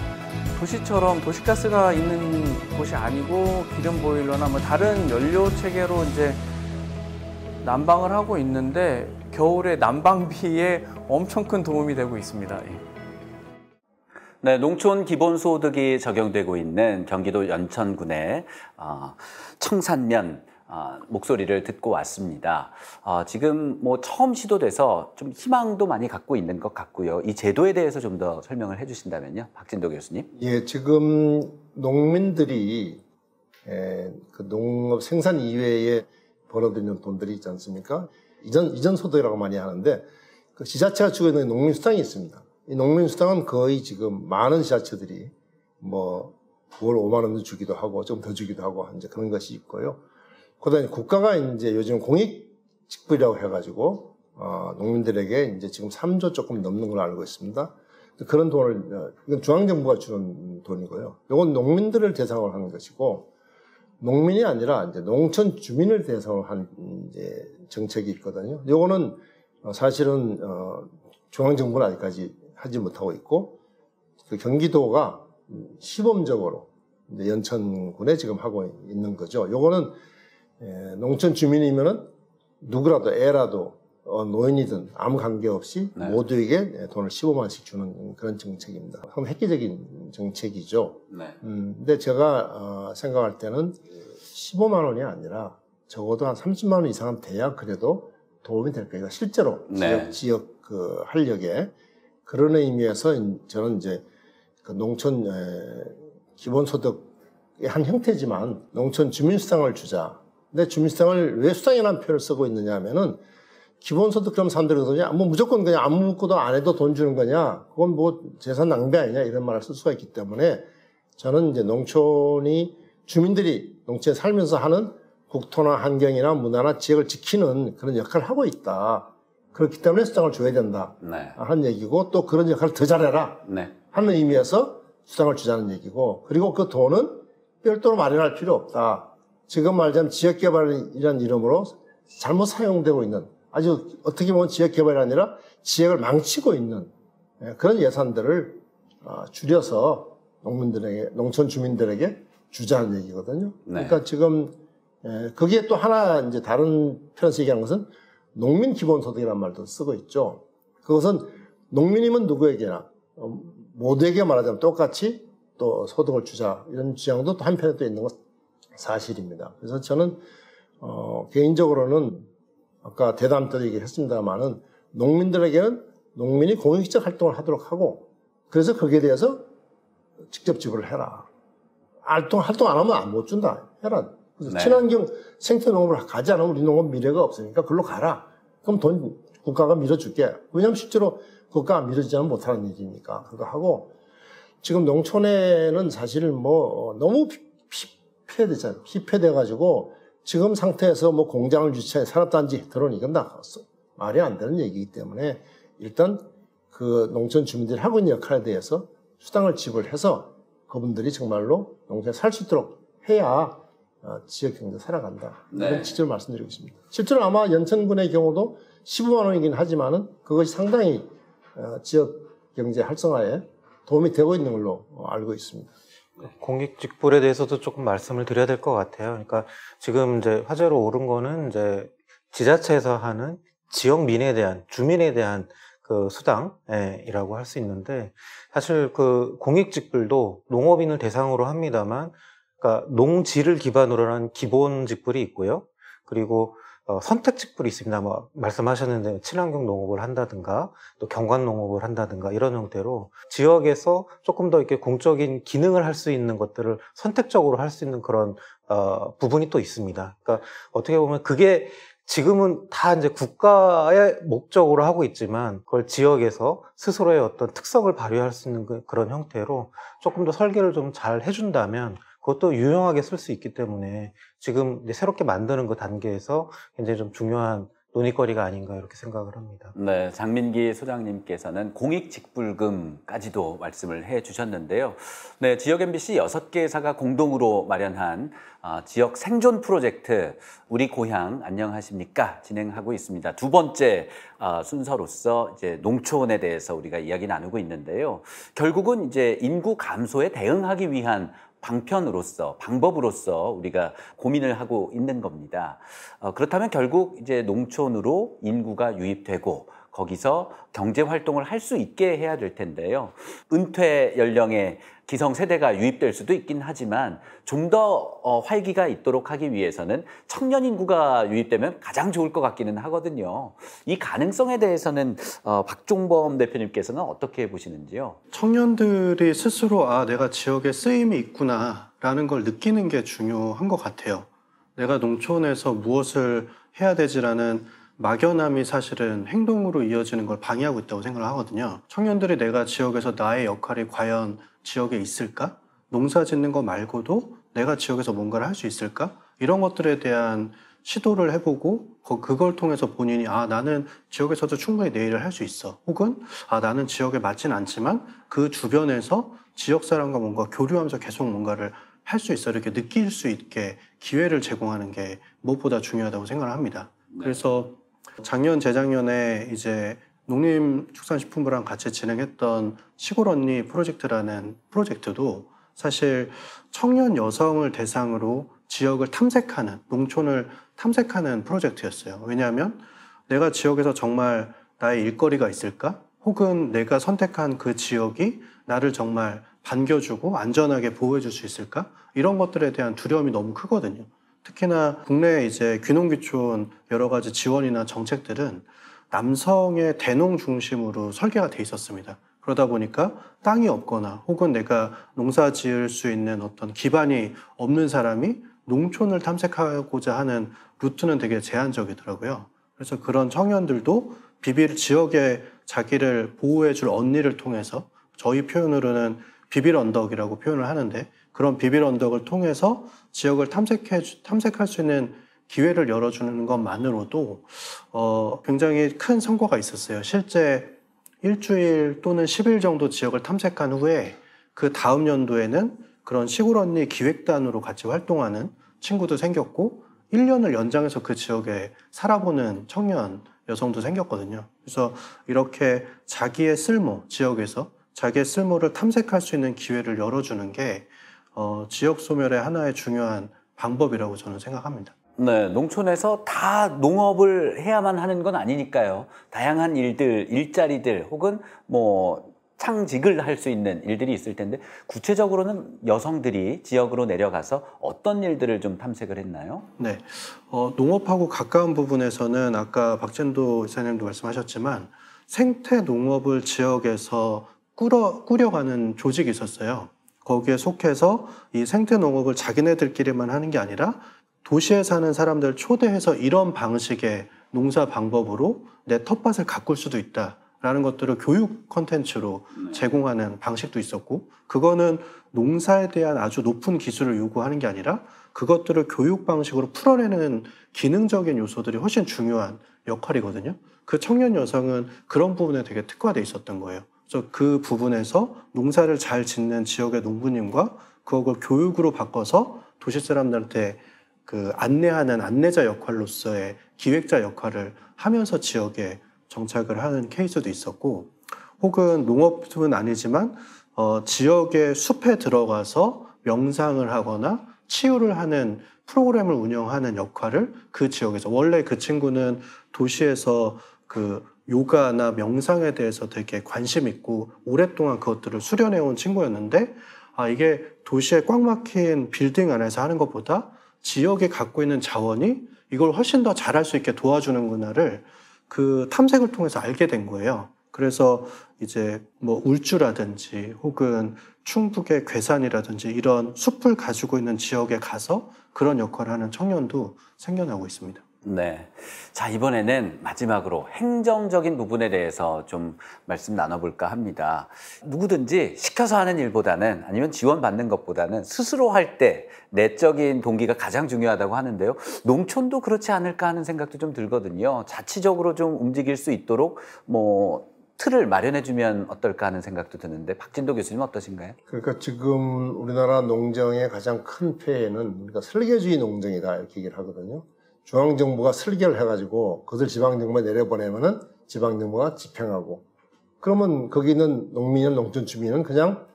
도시처럼 도시가스가 있는 곳이 아니고 기름 보일러나 뭐 다른 연료 체계로 이제 난방을 하고 있는데 겨울에 난방비에 엄청 큰 도움이 되고 있습니다. 예. 네, 농촌 기본소득이 적용되고 있는 경기도 연천군의 어, 청산면 어, 목소리를 듣고 왔습니다. 어, 지금 뭐 처음 시도돼서 좀 희망도 많이 갖고 있는 것 같고요. 이 제도에 대해서 좀 더 설명을 해주신다면요, 박진도 교수님. 예, 지금 농민들이 에, 그 농업 생산 이외에 벌어들이는 돈들이 있지 않습니까? 이전 이전 소득이라고 많이 하는데 그 지자체가 주고 있는 농민 수당이 있습니다. 이 농민 수당은 거의 지금 많은 지자체들이 뭐 9월 5만 원 주기도 하고 좀 더 주기도 하고 이제 그런 것이 있고요. 그다음에 국가가 이제 요즘 공익 직불이라고 해가지고 어, 농민들에게 이제 지금 3조 조금 넘는 걸로 알고 있습니다. 그런 돈을 어, 이건 중앙 정부가 주는 돈이고요. 이건 농민들을 대상으로 하는 것이고 농민이 아니라 이제 농촌 주민을 대상으로 한 이제 정책이 있거든요. 요거는 어, 사실은 어, 중앙 정부는 아직까지 하지 못하고 있고 그 경기도가 시범적으로 연천군에 지금 하고 있는 거죠. 요거는 예, 농촌 주민이면은 누구라도 애라도 어, 노인이든 아무 관계없이 네. 모두에게 돈을 15만씩 주는 그런 정책입니다. 참 획기적인 정책이죠. 네. 음, 근데 제가 어, 생각할 때는 15만 원이 아니라 적어도 한 30만 원 이상은 돼야 그래도 도움이 될 거예요. 실제로 네. 지역 지역 그 활력에 그런 의미에서 인- 저는 이제 그 농촌 에, 기본소득의 한 형태지만 농촌 주민수당을 주자. 근데 주민수당을 왜 수당이라는 표현을 쓰고 있느냐 하면은 기본소득 그럼 사람들이 그러냐? 뭐 무조건 그냥 아무 묻고도 안 해도 돈 주는 거냐? 그건 뭐 재산 낭비 아니냐? 이런 말을 쓸 수가 있기 때문에 저는 이제 농촌이 주민들이 농촌에 살면서 하는 국토나 환경이나 문화나 지역을 지키는 그런 역할을 하고 있다. 그렇기 때문에 수당을 줘야 된다. 네. 하는 얘기고 또 그런 역할을 더 잘해라. 네. 하는 의미에서 수당을 주자는 얘기고 그리고 그 돈은 별도로 마련할 필요 없다. 지금 말하자면 지역개발이라는 이름으로 잘못 사용되고 있는 아주 어떻게 보면 지역개발이 아니라 지역을 망치고 있는 예, 그런 예산들을 어, 줄여서 농민들에게 농촌 주민들에게 주자는 얘기거든요. 네. 그러니까 지금 예, 거기에 또 하나 이제 다른 표현에서 얘기하는 것은 농민 기본소득이라는 말도 쓰고 있죠. 그것은 농민이면 누구에게나 어, 모두에게 말하자면 똑같이 또 소득을 주자 이런 주장도 또 한편에 또 있는 건 사실입니다. 그래서 저는 어, 개인적으로는 아까 대담 때도 얘기했습니다만은 농민들에게는 농민이 공익적 활동을 하도록 하고 그래서 거기에 대해서 직접 지불을 해라. 활동 활동 안 하면 안 못 준다. 해라. 그래서 네. 친환경 생태 농업을 가지 않으면 우리 농업 미래가 없으니까 그걸로 가라. 그럼 돈 국가가 밀어줄게. 왜냐하면 실제로 국가가 밀어주지는 못하는 일이니까 그거 하고 지금 농촌에는 사실 뭐 어, 너무 피- 피 폐되잖아요. 피폐돼 가지고 지금 상태에서 뭐 공장을 유치해 산업단지 들어오니 이건 다 말이 안 되는 얘기이기 때문에 일단 그 농촌 주민들이 하고 있는 역할에 대해서 수당을 지불해서 그분들이 정말로 농촌에 살 수 있도록 해야 어, 지역 경제 살아간다. 네. 이런 취지로 말씀드리고 있습니다. 실제로 아마 연천군의 경우도 15만 원이긴 하지만은 그것이 상당히 어, 지역 경제 활성화에 도움이 되고 있는 걸로 어, 알고 있습니다. 공익 직불에 대해서도 조금 말씀을 드려야 될 것 같아요. 그러니까 지금 이제 화제로 오른 거는 이제 지자체에서 하는 지역 민에 대한 주민에 대한 그 수당이라고 할 수 있는데 사실 그 공익 직불도 농업인을 대상으로 합니다만 그러니까 농지를 기반으로 한 기본 직불이 있고요. 그리고 어, 선택 직불이 있습니다. 뭐 말씀하셨는데 친환경 농업을 한다든가 또 경관 농업을 한다든가 이런 형태로 지역에서 조금 더 이렇게 공적인 기능을 할 수 있는 것들을 선택적으로 할 수 있는 그런 어, 부분이 또 있습니다. 그러니까 어떻게 보면 그게 지금은 다 이제 국가의 목적으로 하고 있지만 그걸 지역에서 스스로의 어떤 특성을 발휘할 수 있는 그- 그런 형태로 조금 더 설계를 좀 잘 해준다면 그것도 유용하게 쓸 수 있기 때문에 지금 새롭게 만드는 그 단계에서 굉장히 좀 중요한 논의거리가 아닌가 이렇게 생각을 합니다. 네, 장민기 소장님께서는 공익직불금까지도 말씀을 해 주셨는데요. 네, 지역 MBC 여섯 개 회사가 공동으로 마련한 어, 지역 생존 프로젝트 우리 고향 안녕하십니까 진행하고 있습니다. 두 번째 어, 순서로서 이제 농촌에 대해서 우리가 이야기 나누고 있는데요. 결국은 이제 인구 감소에 대응하기 위한 방편으로서 방법으로서 우리가 고민을 하고 있는 겁니다. 어, 그렇다면 결국 이제 농촌으로 인구가 유입되고 거기서 경제 활동을 할 수 있게 해야 될 텐데요. 은퇴 연령의 기성 세대가 유입될 수도 있긴 하지만 좀 더 어, 활기가 있도록 하기 위해서는 청년 인구가 유입되면 가장 좋을 것 같기는 하거든요. 이 가능성에 대해서는 어, 박종범 대표님께서는 어떻게 보시는지요? 청년들이 스스로 아 내가 지역에 쓰임이 있구나라는 걸 느끼는 게 중요한 것 같아요. 내가 농촌에서 무엇을 해야 되지라는 막연함이 사실은 행동으로 이어지는 걸 방해하고 있다고 생각을 하거든요. 청년들이 내가 지역에서 나의 역할이 과연 지역에 있을까? 농사 짓는 거 말고도 내가 지역에서 뭔가를 할 수 있을까? 이런 것들에 대한 시도를 해보고 그걸 통해서 본인이 아 나는 지역에서도 충분히 내 일을 할 수 있어 혹은 아 나는 지역에 맞진 않지만 그 주변에서 지역 사람과 뭔가 교류하면서 계속 뭔가를 할 수 있어 이렇게 느낄 수 있게 기회를 제공하는 게 무엇보다 중요하다고 생각을 합니다. 그래서 작년 재작년에 이제 농림축산식품부랑 같이 진행했던 시골 언니 프로젝트라는 프로젝트도 사실 청년 여성을 대상으로 지역을 탐색하는 농촌을 탐색하는 프로젝트였어요. 왜냐하면 내가 지역에서 정말 나의 일거리가 있을까? 혹은 내가 선택한 그 지역이 나를 정말 반겨주고 안전하게 보호해줄 수 있을까? 이런 것들에 대한 두려움이 너무 크거든요. 특히나 국내 이제 귀농귀촌 여러 가지 지원이나 정책들은 남성의 대농 중심으로 설계가 돼 있었습니다. 그러다 보니까 땅이 없거나 혹은 내가 농사 지을 수 있는 어떤 기반이 없는 사람이 농촌을 탐색하고자 하는 루트는 되게 제한적이더라고요. 그래서 그런 청년들도 비빌 지역에 자기를 보호해줄 언니를 통해서 저희 표현으로는 비빌 언덕이라고 표현을 하는데 그런 비빌 언덕을 통해서 지역을 탐색해 탐색할 수 있는 기회를 열어주는 것만으로도 어, 굉장히 큰 성과가 있었어요. 실제 일주일 또는 10일 정도 지역을 탐색한 후에 그 다음 연도에는 그런 시골 언니 기획단으로 같이 활동하는 친구도 생겼고 1년을 연장해서 그 지역에 살아보는 청년 여성도 생겼거든요. 그래서 이렇게 자기의 쓸모, 지역에서 자기의 쓸모를 탐색할 수 있는 기회를 열어주는 게 어, 지역 소멸의 하나의 중요한 방법이라고 저는 생각합니다. 네, 농촌에서 다 농업을 해야만 하는 건 아니니까요. 다양한 일들, 일자리들 혹은 뭐 창직을 할 수 있는 일들이 있을 텐데 구체적으로는 여성들이 지역으로 내려가서 어떤 일들을 좀 탐색을 했나요? 네, 어, 농업하고 가까운 부분에서는 아까 박진도 이사님도 말씀하셨지만 생태 농업을 지역에서 꾸려, 꾸려가는 조직이 있었어요. 거기에 속해서 이 생태 농업을 자기네들끼리만 하는 게 아니라 도시에 사는 사람들 초대해서 이런 방식의 농사 방법으로 내 텃밭을 가꿀 수도 있다라는 것들을 교육 컨텐츠로 제공하는 방식도 있었고 그거는 농사에 대한 아주 높은 기술을 요구하는 게 아니라 그것들을 교육 방식으로 풀어내는 기능적인 요소들이 훨씬 중요한 역할이거든요. 그 청년 여성은 그런 부분에 되게 특화돼 있었던 거예요. 그래서 그 부분에서 농사를 잘 짓는 지역의 농부님과 그걸 교육으로 바꿔서 도시 사람들한테 그 안내하는 안내자 역할로서의 기획자 역할을 하면서 지역에 정착을 하는 케이스도 있었고 혹은 농업은 아니지만 어, 지역의 숲에 들어가서 명상을 하거나 치유를 하는 프로그램을 운영하는 역할을 그 지역에서 원래 그 친구는 도시에서 그 요가나 명상에 대해서 되게 관심 있고 오랫동안 그것들을 수련해 온 친구였는데 아 이게 도시에 꽉 막힌 빌딩 안에서 하는 것보다 지역에 갖고 있는 자원이 이걸 훨씬 더 잘할 수 있게 도와주는구나를 그 탐색을 통해서 알게 된 거예요. 그래서 이제 뭐 울주라든지 혹은 충북의 괴산이라든지 이런 숲을 가지고 있는 지역에 가서 그런 역할을 하는 청년도 생겨나고 있습니다. 네. 자, 이번에는 마지막으로 행정적인 부분에 대해서 좀 말씀 나눠볼까 합니다. 누구든지 시켜서 하는 일보다는 아니면 지원받는 것보다는 스스로 할 때 내적인 동기가 가장 중요하다고 하는데요. 농촌도 그렇지 않을까 하는 생각도 좀 들거든요. 자치적으로 좀 움직일 수 있도록 뭐 틀을 마련해주면 어떨까 하는 생각도 드는데 박진도 교수님 어떠신가요? 그러니까 지금 우리나라 농정의 가장 큰 폐해는 우리가 설계주의 농정이다 이렇게 얘기를 하거든요. 중앙정부가 설계를 해가지고 그것을 지방정부에 내려보내면은 지방정부가 집행하고 그러면 거기 있는 농민은 농촌 주민은 그냥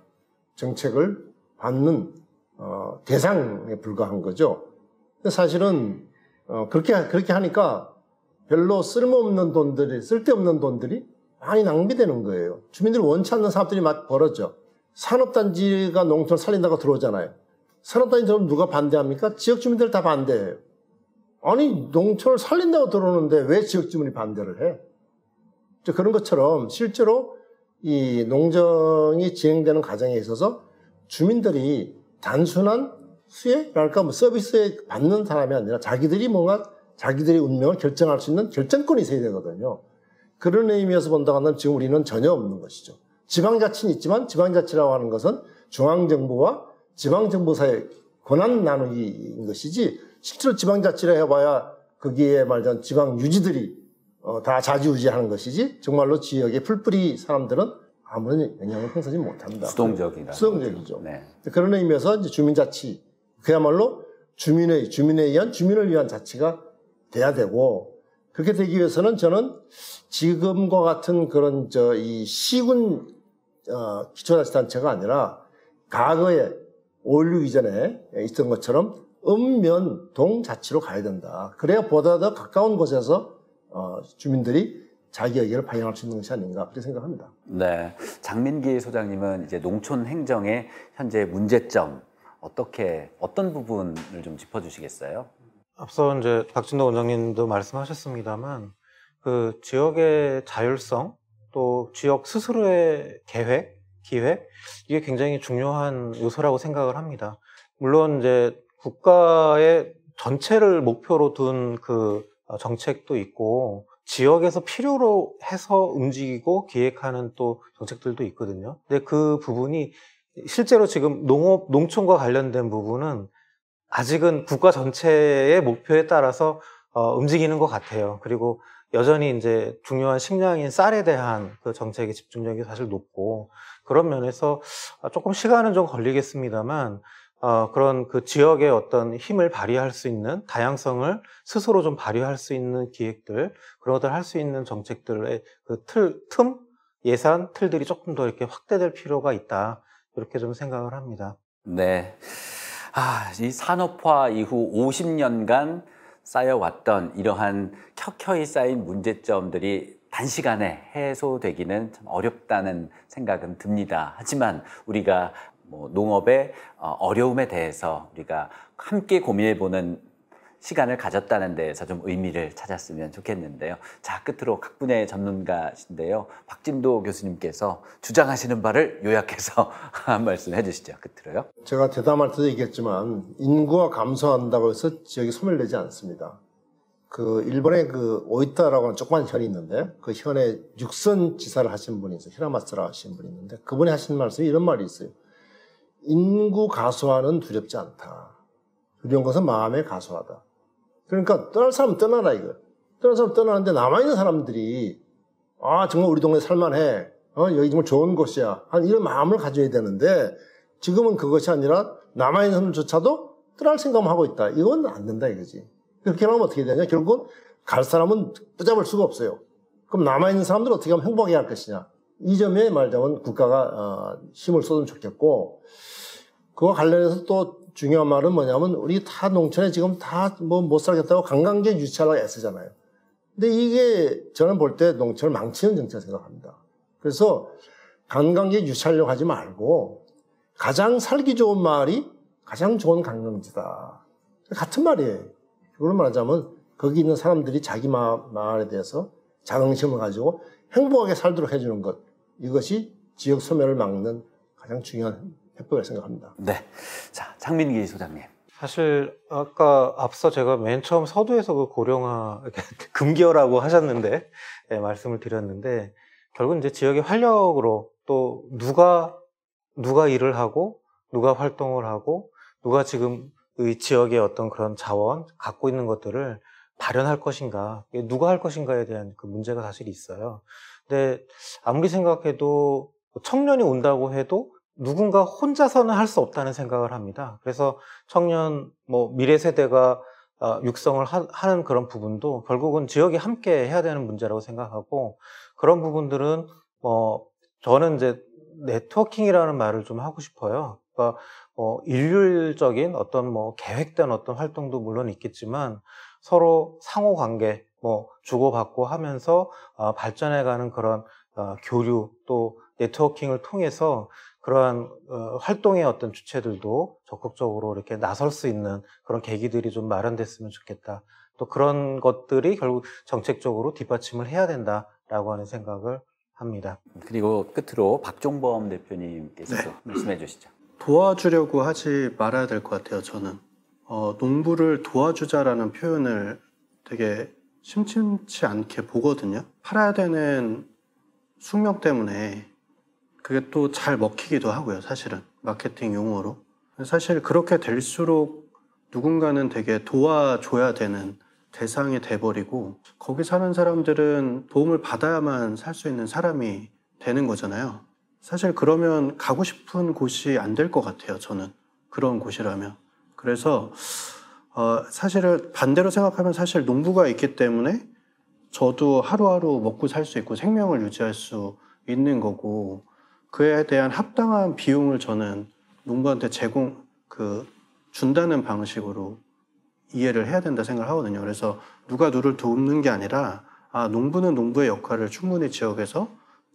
정책을 받는 어, 대상에 불과한 거죠. 근데 사실은 어, 그렇게 그렇게 하니까 별로 쓸모없는 돈들이 쓸데없는 돈들이 많이 낭비되는 거예요. 주민들 원치 않는 사업들이 막 벌어져. 산업단지가 농촌을 살린다고 들어오잖아요. 산업단지 들어오면 누가 반대합니까? 지역 주민들 다 반대해요. 아니 농촌을 살린다고 들어오는데 왜 지역 주민이 반대를 해? 그런 것처럼 실제로 이 농정이 진행되는 과정에 있어서 주민들이 단순한 수혜랄까 뭐 서비스에 받는 사람이 아니라 자기들이 뭔가 자기들의 운명을 결정할 수 있는 결정권이 있어야 되거든요. 그런 의미에서 본다고 한다면 지금 우리는 전혀 없는 것이죠. 지방자치는 있지만 지방자치라고 하는 것은 중앙정부와 지방정부 사이의 권한 나누기인 것이지 실제로 지방자치를 해봐야 거기에 말하자면 지방 유지들이 어, 다 자지우지하는 것이지 정말로 지역의 풀뿌리 사람들은 아무런 영향을 행사하지 못합니다. 수동적이다. 수동적이죠. 네. 그런 의미에서 이제 주민자치 그야말로 주민의 주민에 의한 주민을 위한 자치가 돼야 되고 그렇게 되기 위해서는 저는 지금과 같은 그런 저 이 시군 어, 기초자치단체가 아니라 과거에 5.16 이전에 있던 것처럼 읍면 동자치로 가야 된다. 그래야 보다 더 가까운 곳에서 어, 주민들이 자기 의견을 반영할 수 있는 것이 아닌가 그렇게 생각합니다. 네. 장민기 소장님은 이제 농촌 행정의 현재 문제점 어떻게 어떤 부분을 좀 짚어주시겠어요? 앞서 이제 박진도 원장님도 말씀하셨습니다만 그 지역의 자율성 또 지역 스스로의 계획, 기획 이게 굉장히 중요한 요소라고 생각을 합니다. 물론 이제 국가의 전체를 목표로 둔 그 정책도 있고 지역에서 필요로 해서 움직이고 기획하는 또 정책들도 있거든요. 근데 그 부분이 실제로 지금 농업, 농촌과 관련된 부분은 아직은 국가 전체의 목표에 따라서 어, 움직이는 것 같아요. 그리고 여전히 이제 중요한 식량인 쌀에 대한 그 정책의 집중력이 사실 높고 그런 면에서 조금 시간은 좀 걸리겠습니다만 어, 그런 그 지역의 어떤 힘을 발휘할 수 있는 다양성을 스스로 좀 발휘할 수 있는 기획들, 그런 것들 할 수 있는 정책들의 그 틀, 틈, 예산 틀들이 조금 더 이렇게 확대될 필요가 있다. 이렇게 좀 생각을 합니다. 네. 아, 이 산업화 이후 50년간 쌓여왔던 이러한 켜켜이 쌓인 문제점들이 단시간에 해소되기는 참 어렵다는 생각은 듭니다. 하지만 우리가 뭐 농업의 어, 어려움에 대해서 우리가 함께 고민해보는 시간을 가졌다는 데에서 좀 의미를 찾았으면 좋겠는데요. 자, 끝으로 각 분야의 전문가신데요. 박진도 교수님께서 주장하시는 바를 요약해서 한 말씀 해주시죠. 끝으로요. 제가 대담할 때도 얘기했지만 인구가 감소한다고 해서 지역이 소멸되지 않습니다. 그 일본의 그 오이타라고 하는 조그만 현이 있는데 그 현에 육선 지사를 하신 분이 있어요. 히라마스라 하신 분이 있는데 그분이 하신 말씀이 이런 말이 있어요. 인구 가소화는 두렵지 않다. 두려운 것은 마음의 가소화다. 그러니까 떠날 사람은 떠나라 이거. 떠날 사람 떠나는데 남아있는 사람들이 아 정말 우리 동네 살만해. 어, 여기 정말 좋은 곳이야. 한 이런 마음을 가져야 되는데 지금은 그것이 아니라 남아있는 사람조차도 떠날 생각만 하고 있다. 이건 안 된다 이거지. 그렇게 하면 어떻게 되냐? 결국은 갈 사람은 붙잡을 수가 없어요. 그럼 남아있는 사람들 어떻게 하면 행복하게 할 것이냐? 이 점에 말하자면 국가가 어, 힘을 쏟으면 좋겠고 그와 관련해서 또 중요한 말은 뭐냐면 우리 다 농촌에 지금 다 뭐 못 살겠다고 관광객 유치하려고 애쓰잖아요. 근데 이게 저는 볼 때 농촌을 망치는 정책 생각합니다. 그래서 관광객 유치하려고 하지 말고 가장 살기 좋은 마을이 가장 좋은 관광지다. 같은 말이에요. 그걸 말하자면 거기 있는 사람들이 자기 마을에 대해서 자긍심을 가지고 행복하게 살도록 해주는 것. 이것이 지역 소멸을 막는 가장 중요한 해법이라고 생각합니다. 네. 자, 장민기 소장님. 사실 아까 앞서 제가 맨 처음 서두에서 그 고령화 금기어라고 하셨는데 네, 말씀을 드렸는데 결국 이제 지역의 활력으로 또 누가 누가 일을 하고 누가 활동을 하고 누가 지금 이 지역의 어떤 그런 자원 갖고 있는 것들을 발현할 것인가 누가 할 것인가에 대한 그 문제가 사실 있어요. 근데 아무리 생각해도 청년이 온다고 해도 누군가 혼자서는 할 수 없다는 생각을 합니다. 그래서 청년, 뭐, 미래 세대가 어, 육성을 하, 는 그런 부분도 결국은 지역이 함께 해야 되는 문제라고 생각하고 그런 부분들은 뭐, 저는 이제 네트워킹이라는 말을 좀 하고 싶어요. 그러니까 어, 일률적인 어떤 뭐 계획된 어떤 활동도 물론 있겠지만 서로 상호 관계, 뭐 주고받고 하면서 어, 발전해가는 그런 어, 교류 또 네트워킹을 통해서 그러한 어, 활동의 어떤 주체들도 적극적으로 이렇게 나설 수 있는 그런 계기들이 좀 마련됐으면 좋겠다. 또 그런 것들이 결국 정책적으로 뒷받침을 해야 된다라고 하는 생각을 합니다. 그리고 끝으로 박종범 대표님께서 네. 말씀해 주시죠. 도와주려고 하지 말아야 될 것 같아요, 저는. 어, 농부를 도와주자라는 표현을 되게 심심치 않게 보거든요. 팔아야 되는 숙명 때문에 그게 또 잘 먹히기도 하고요, 사실은. 마케팅 용어로. 사실 그렇게 될수록 누군가는 되게 도와줘야 되는 대상이 돼버리고 거기 사는 사람들은 도움을 받아야만 살 수 있는 사람이 되는 거잖아요. 사실 그러면 가고 싶은 곳이 안 될 것 같아요, 저는. 그런 곳이라면. 그래서, 어, 사실은 반대로 생각하면 사실 농부가 있기 때문에 저도 하루하루 먹고 살 수 있고 생명을 유지할 수 있는 거고, 그에 대한 합당한 비용을 저는 농부한테 제공, 그, 준다는 방식으로 이해를 해야 된다 생각을 하거든요. 그래서 누가 누를 돕는 게 아니라, 아, 농부는 농부의 역할을 충분히 지역에서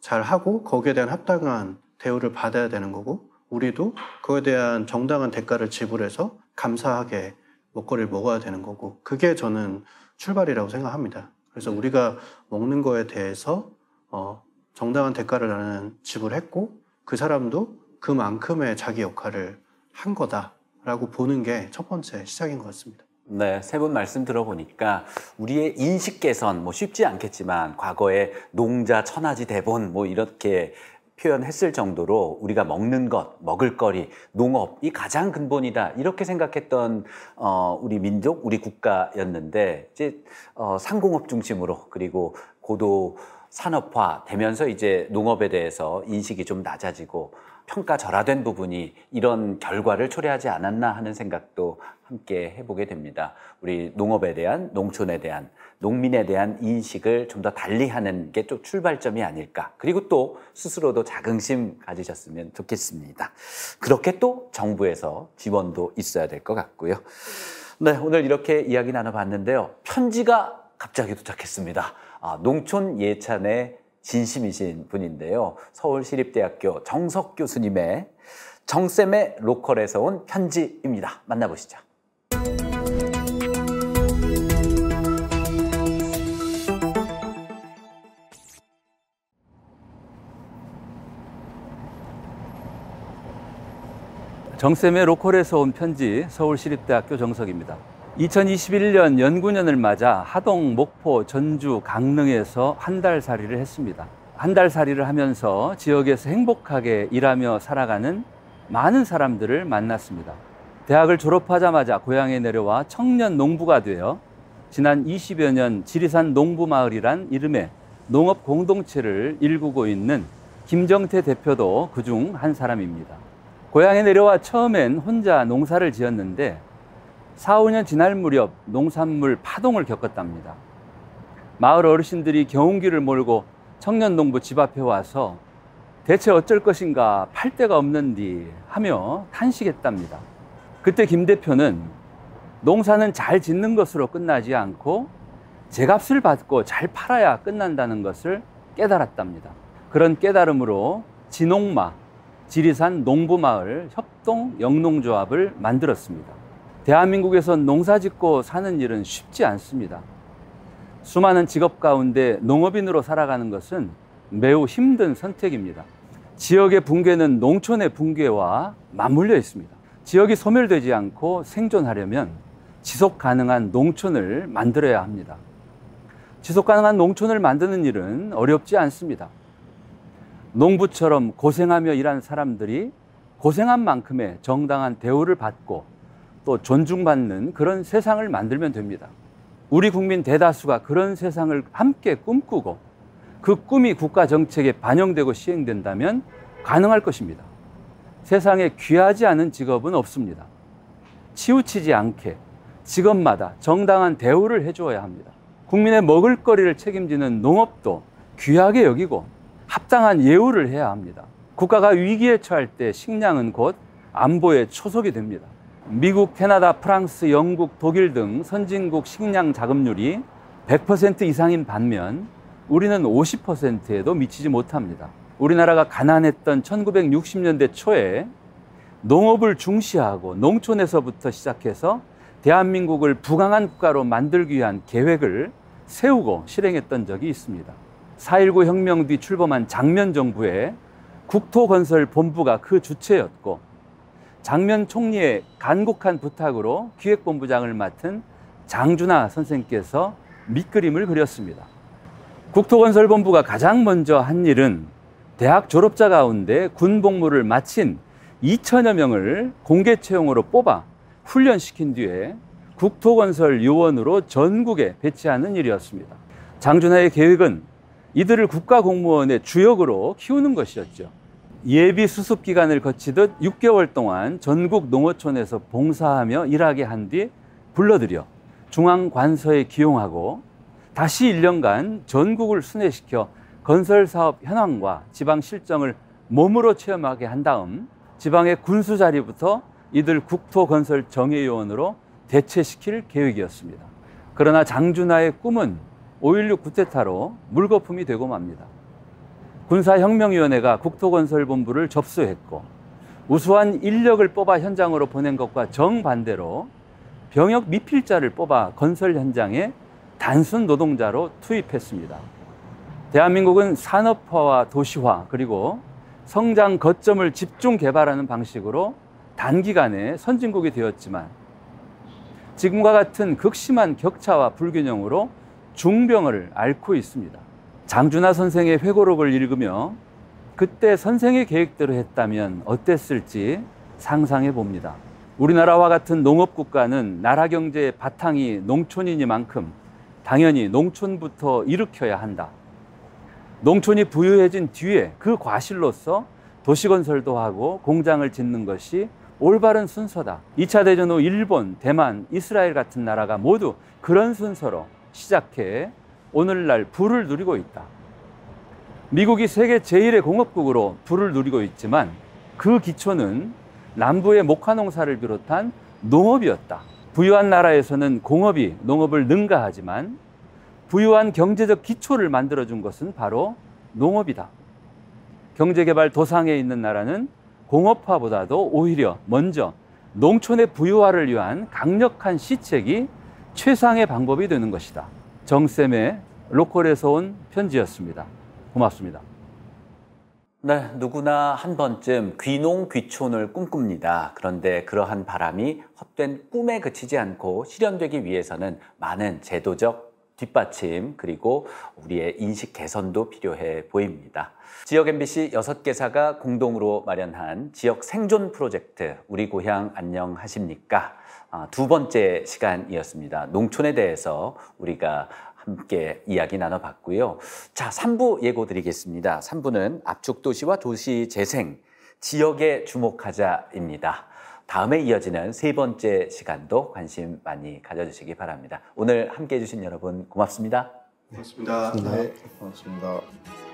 잘 하고 거기에 대한 합당한 대우를 받아야 되는 거고, 우리도 그에 대한 정당한 대가를 지불해서 감사하게 먹거리를 먹어야 되는 거고, 그게 저는 출발이라고 생각합니다. 그래서 우리가 먹는 거에 대해서, 어, 정당한 대가를 나는 지불했고 그 사람도 그만큼의 자기 역할을 한 거다라고 보는 게 첫 번째 시작인 것 같습니다. 네, 세 분 말씀 들어보니까 우리의 인식 개선 뭐 쉽지 않겠지만 과거에 농자 천하지 대본 뭐 이렇게 표현했을 정도로 우리가 먹는 것, 먹을 거리, 농업이 가장 근본이다. 이렇게 생각했던 어, 우리 민족, 우리 국가였는데 이제 어, 상공업 중심으로 그리고 고도 산업화 되면서 이제 농업에 대해서 인식이 좀 낮아지고 평가절하된 부분이 이런 결과를 초래하지 않았나 하는 생각도 함께 해보게 됩니다. 우리 농업에 대한, 농촌에 대한, 농민에 대한 인식을 좀 더 달리 하는 게 좀 출발점이 아닐까. 그리고 또 스스로도 자긍심 가지셨으면 좋겠습니다. 그렇게 또 정부에서 지원도 있어야 될 것 같고요. 네, 오늘 이렇게 이야기 나눠봤는데요. 편지가 갑자기 도착했습니다. 아, 농촌 예찬의 진심이신 분인데요. 서울시립대학교 정석 교수님의 정쌤의 로컬에서 온 편지입니다. 만나보시죠. 정쌤의 로컬에서 온 편지 서울시립대학교 정석입니다. 2021년 연구년을 맞아 하동, 목포, 전주, 강릉에서 한 달 살이를 했습니다. 한 달 살이를 하면서 지역에서 행복하게 일하며 살아가는 많은 사람들을 만났습니다. 대학을 졸업하자마자 고향에 내려와 청년 농부가 되어 지난 20여 년 지리산 농부마을이란 이름의 농업 공동체를 일구고 있는 김정태 대표도 그중 한 사람입니다. 고향에 내려와 처음엔 혼자 농사를 지었는데 4, 5년 지날 무렵 농산물 파동을 겪었답니다. 마을 어르신들이 경운기를 몰고 청년 농부 집 앞에 와서 대체 어쩔 것인가 팔 데가 없는디 하며 탄식했답니다. 그때 김 대표는 농사는 잘 짓는 것으로 끝나지 않고 제값을 받고 잘 팔아야 끝난다는 것을 깨달았답니다. 그런 깨달음으로 진옥마, 지리산 농부마을 협동 영농조합을 만들었습니다. 대한민국에서 농사 짓고 사는 일은 쉽지 않습니다. 수많은 직업 가운데 농업인으로 살아가는 것은 매우 힘든 선택입니다. 지역의 붕괴는 농촌의 붕괴와 맞물려 있습니다. 지역이 소멸되지 않고 생존하려면 지속 가능한 농촌을 만들어야 합니다. 지속 가능한 농촌을 만드는 일은 어렵지 않습니다. 농부처럼 고생하며 일한 사람들이 고생한 만큼의 정당한 대우를 받고 또 존중받는 그런 세상을 만들면 됩니다. 우리 국민 대다수가 그런 세상을 함께 꿈꾸고 그 꿈이 국가 정책에 반영되고 시행된다면 가능할 것입니다. 세상에 귀하지 않은 직업은 없습니다. 치우치지 않게 직업마다 정당한 대우를 해주어야 합니다. 국민의 먹을거리를 책임지는 농업도 귀하게 여기고 합당한 예우를 해야 합니다. 국가가 위기에 처할 때 식량은 곧 안보의 초석이 됩니다. 미국, 캐나다, 프랑스, 영국, 독일 등 선진국 식량 자급률이 100% 이상인 반면 우리는 50%에도 미치지 못합니다. 우리나라가 가난했던 1960년대 초에 농업을 중시하고 농촌에서부터 시작해서 대한민국을 부강한 국가로 만들기 위한 계획을 세우고 실행했던 적이 있습니다. 4.19 혁명 뒤 출범한 장면 정부의 국토건설 본부가 그 주체였고 장면 총리의 간곡한 부탁으로 기획본부장을 맡은 장준하 선생께서 밑그림을 그렸습니다. 국토건설본부가 가장 먼저 한 일은 대학 졸업자 가운데 군 복무를 마친 2천여 명을 공개 채용으로 뽑아 훈련시킨 뒤에 국토건설 요원으로 전국에 배치하는 일이었습니다. 장준하의 계획은 이들을 국가공무원의 주역으로 키우는 것이었죠. 예비 수습 기간을 거치듯 6개월 동안 전국 농어촌에서 봉사하며 일하게 한 뒤 불러들여 중앙관서에 기용하고 다시 1년간 전국을 순회시켜 건설 사업 현황과 지방 실정을 몸으로 체험하게 한 다음 지방의 군수 자리부터 이들 국토건설 정예요원으로 대체시킬 계획이었습니다. 그러나 장준하의 꿈은 5.16 쿠데타로 물거품이 되고 맙니다. 군사혁명위원회가 국토건설본부를 접수했고 우수한 인력을 뽑아 현장으로 보낸 것과 정반대로 병역 미필자를 뽑아 건설 현장에 단순 노동자로 투입했습니다. 대한민국은 산업화와 도시화 그리고 성장 거점을 집중 개발하는 방식으로 단기간에 선진국이 되었지만 지금과 같은 극심한 격차와 불균형으로 중병을 앓고 있습니다. 장준하 선생의 회고록을 읽으며 그때 선생의 계획대로 했다면 어땠을지 상상해 봅니다. 우리나라와 같은 농업 국가는 나라 경제의 바탕이 농촌이니만큼 당연히 농촌부터 일으켜야 한다. 농촌이 부유해진 뒤에 그 과실로서 도시 건설도 하고 공장을 짓는 것이 올바른 순서다. 2차 대전 후 일본, 대만, 이스라엘 같은 나라가 모두 그런 순서로 시작해 오늘날 부를 누리고 있다. 미국이 세계 제1의 공업국으로 부를 누리고 있지만 그 기초는 남부의 목화농사를 비롯한 농업이었다. 부유한 나라에서는 공업이 농업을 능가하지만 부유한 경제적 기초를 만들어준 것은 바로 농업이다. 경제개발 도상에 있는 나라는 공업화보다도 오히려 먼저 농촌의 부유화를 위한 강력한 시책이 최상의 방법이 되는 것이다. 정쌤의 로컬에서 온 편지였습니다. 고맙습니다. 네, 누구나 한 번쯤 귀농 귀촌을 꿈꿉니다. 그런데 그러한 바람이 헛된 꿈에 그치지 않고 실현되기 위해서는 많은 제도적 뒷받침 그리고 우리의 인식 개선도 필요해 보입니다. 지역 MBC 6개사가 공동으로 마련한 지역 생존 프로젝트 우리 고향 안녕하십니까? 아, 두 번째 시간이었습니다. 농촌에 대해서 우리가 함께 이야기 나눠봤고요. 자, 3부 예고 드리겠습니다. 3부는 압축 도시와 도시 재생, 지역에 주목하자입니다. 다음에 이어지는 세 번째 시간도 관심 많이 가져주시기 바랍니다. 오늘 함께 해주신 여러분 고맙습니다. 고맙습니다. 네, 고맙습니다.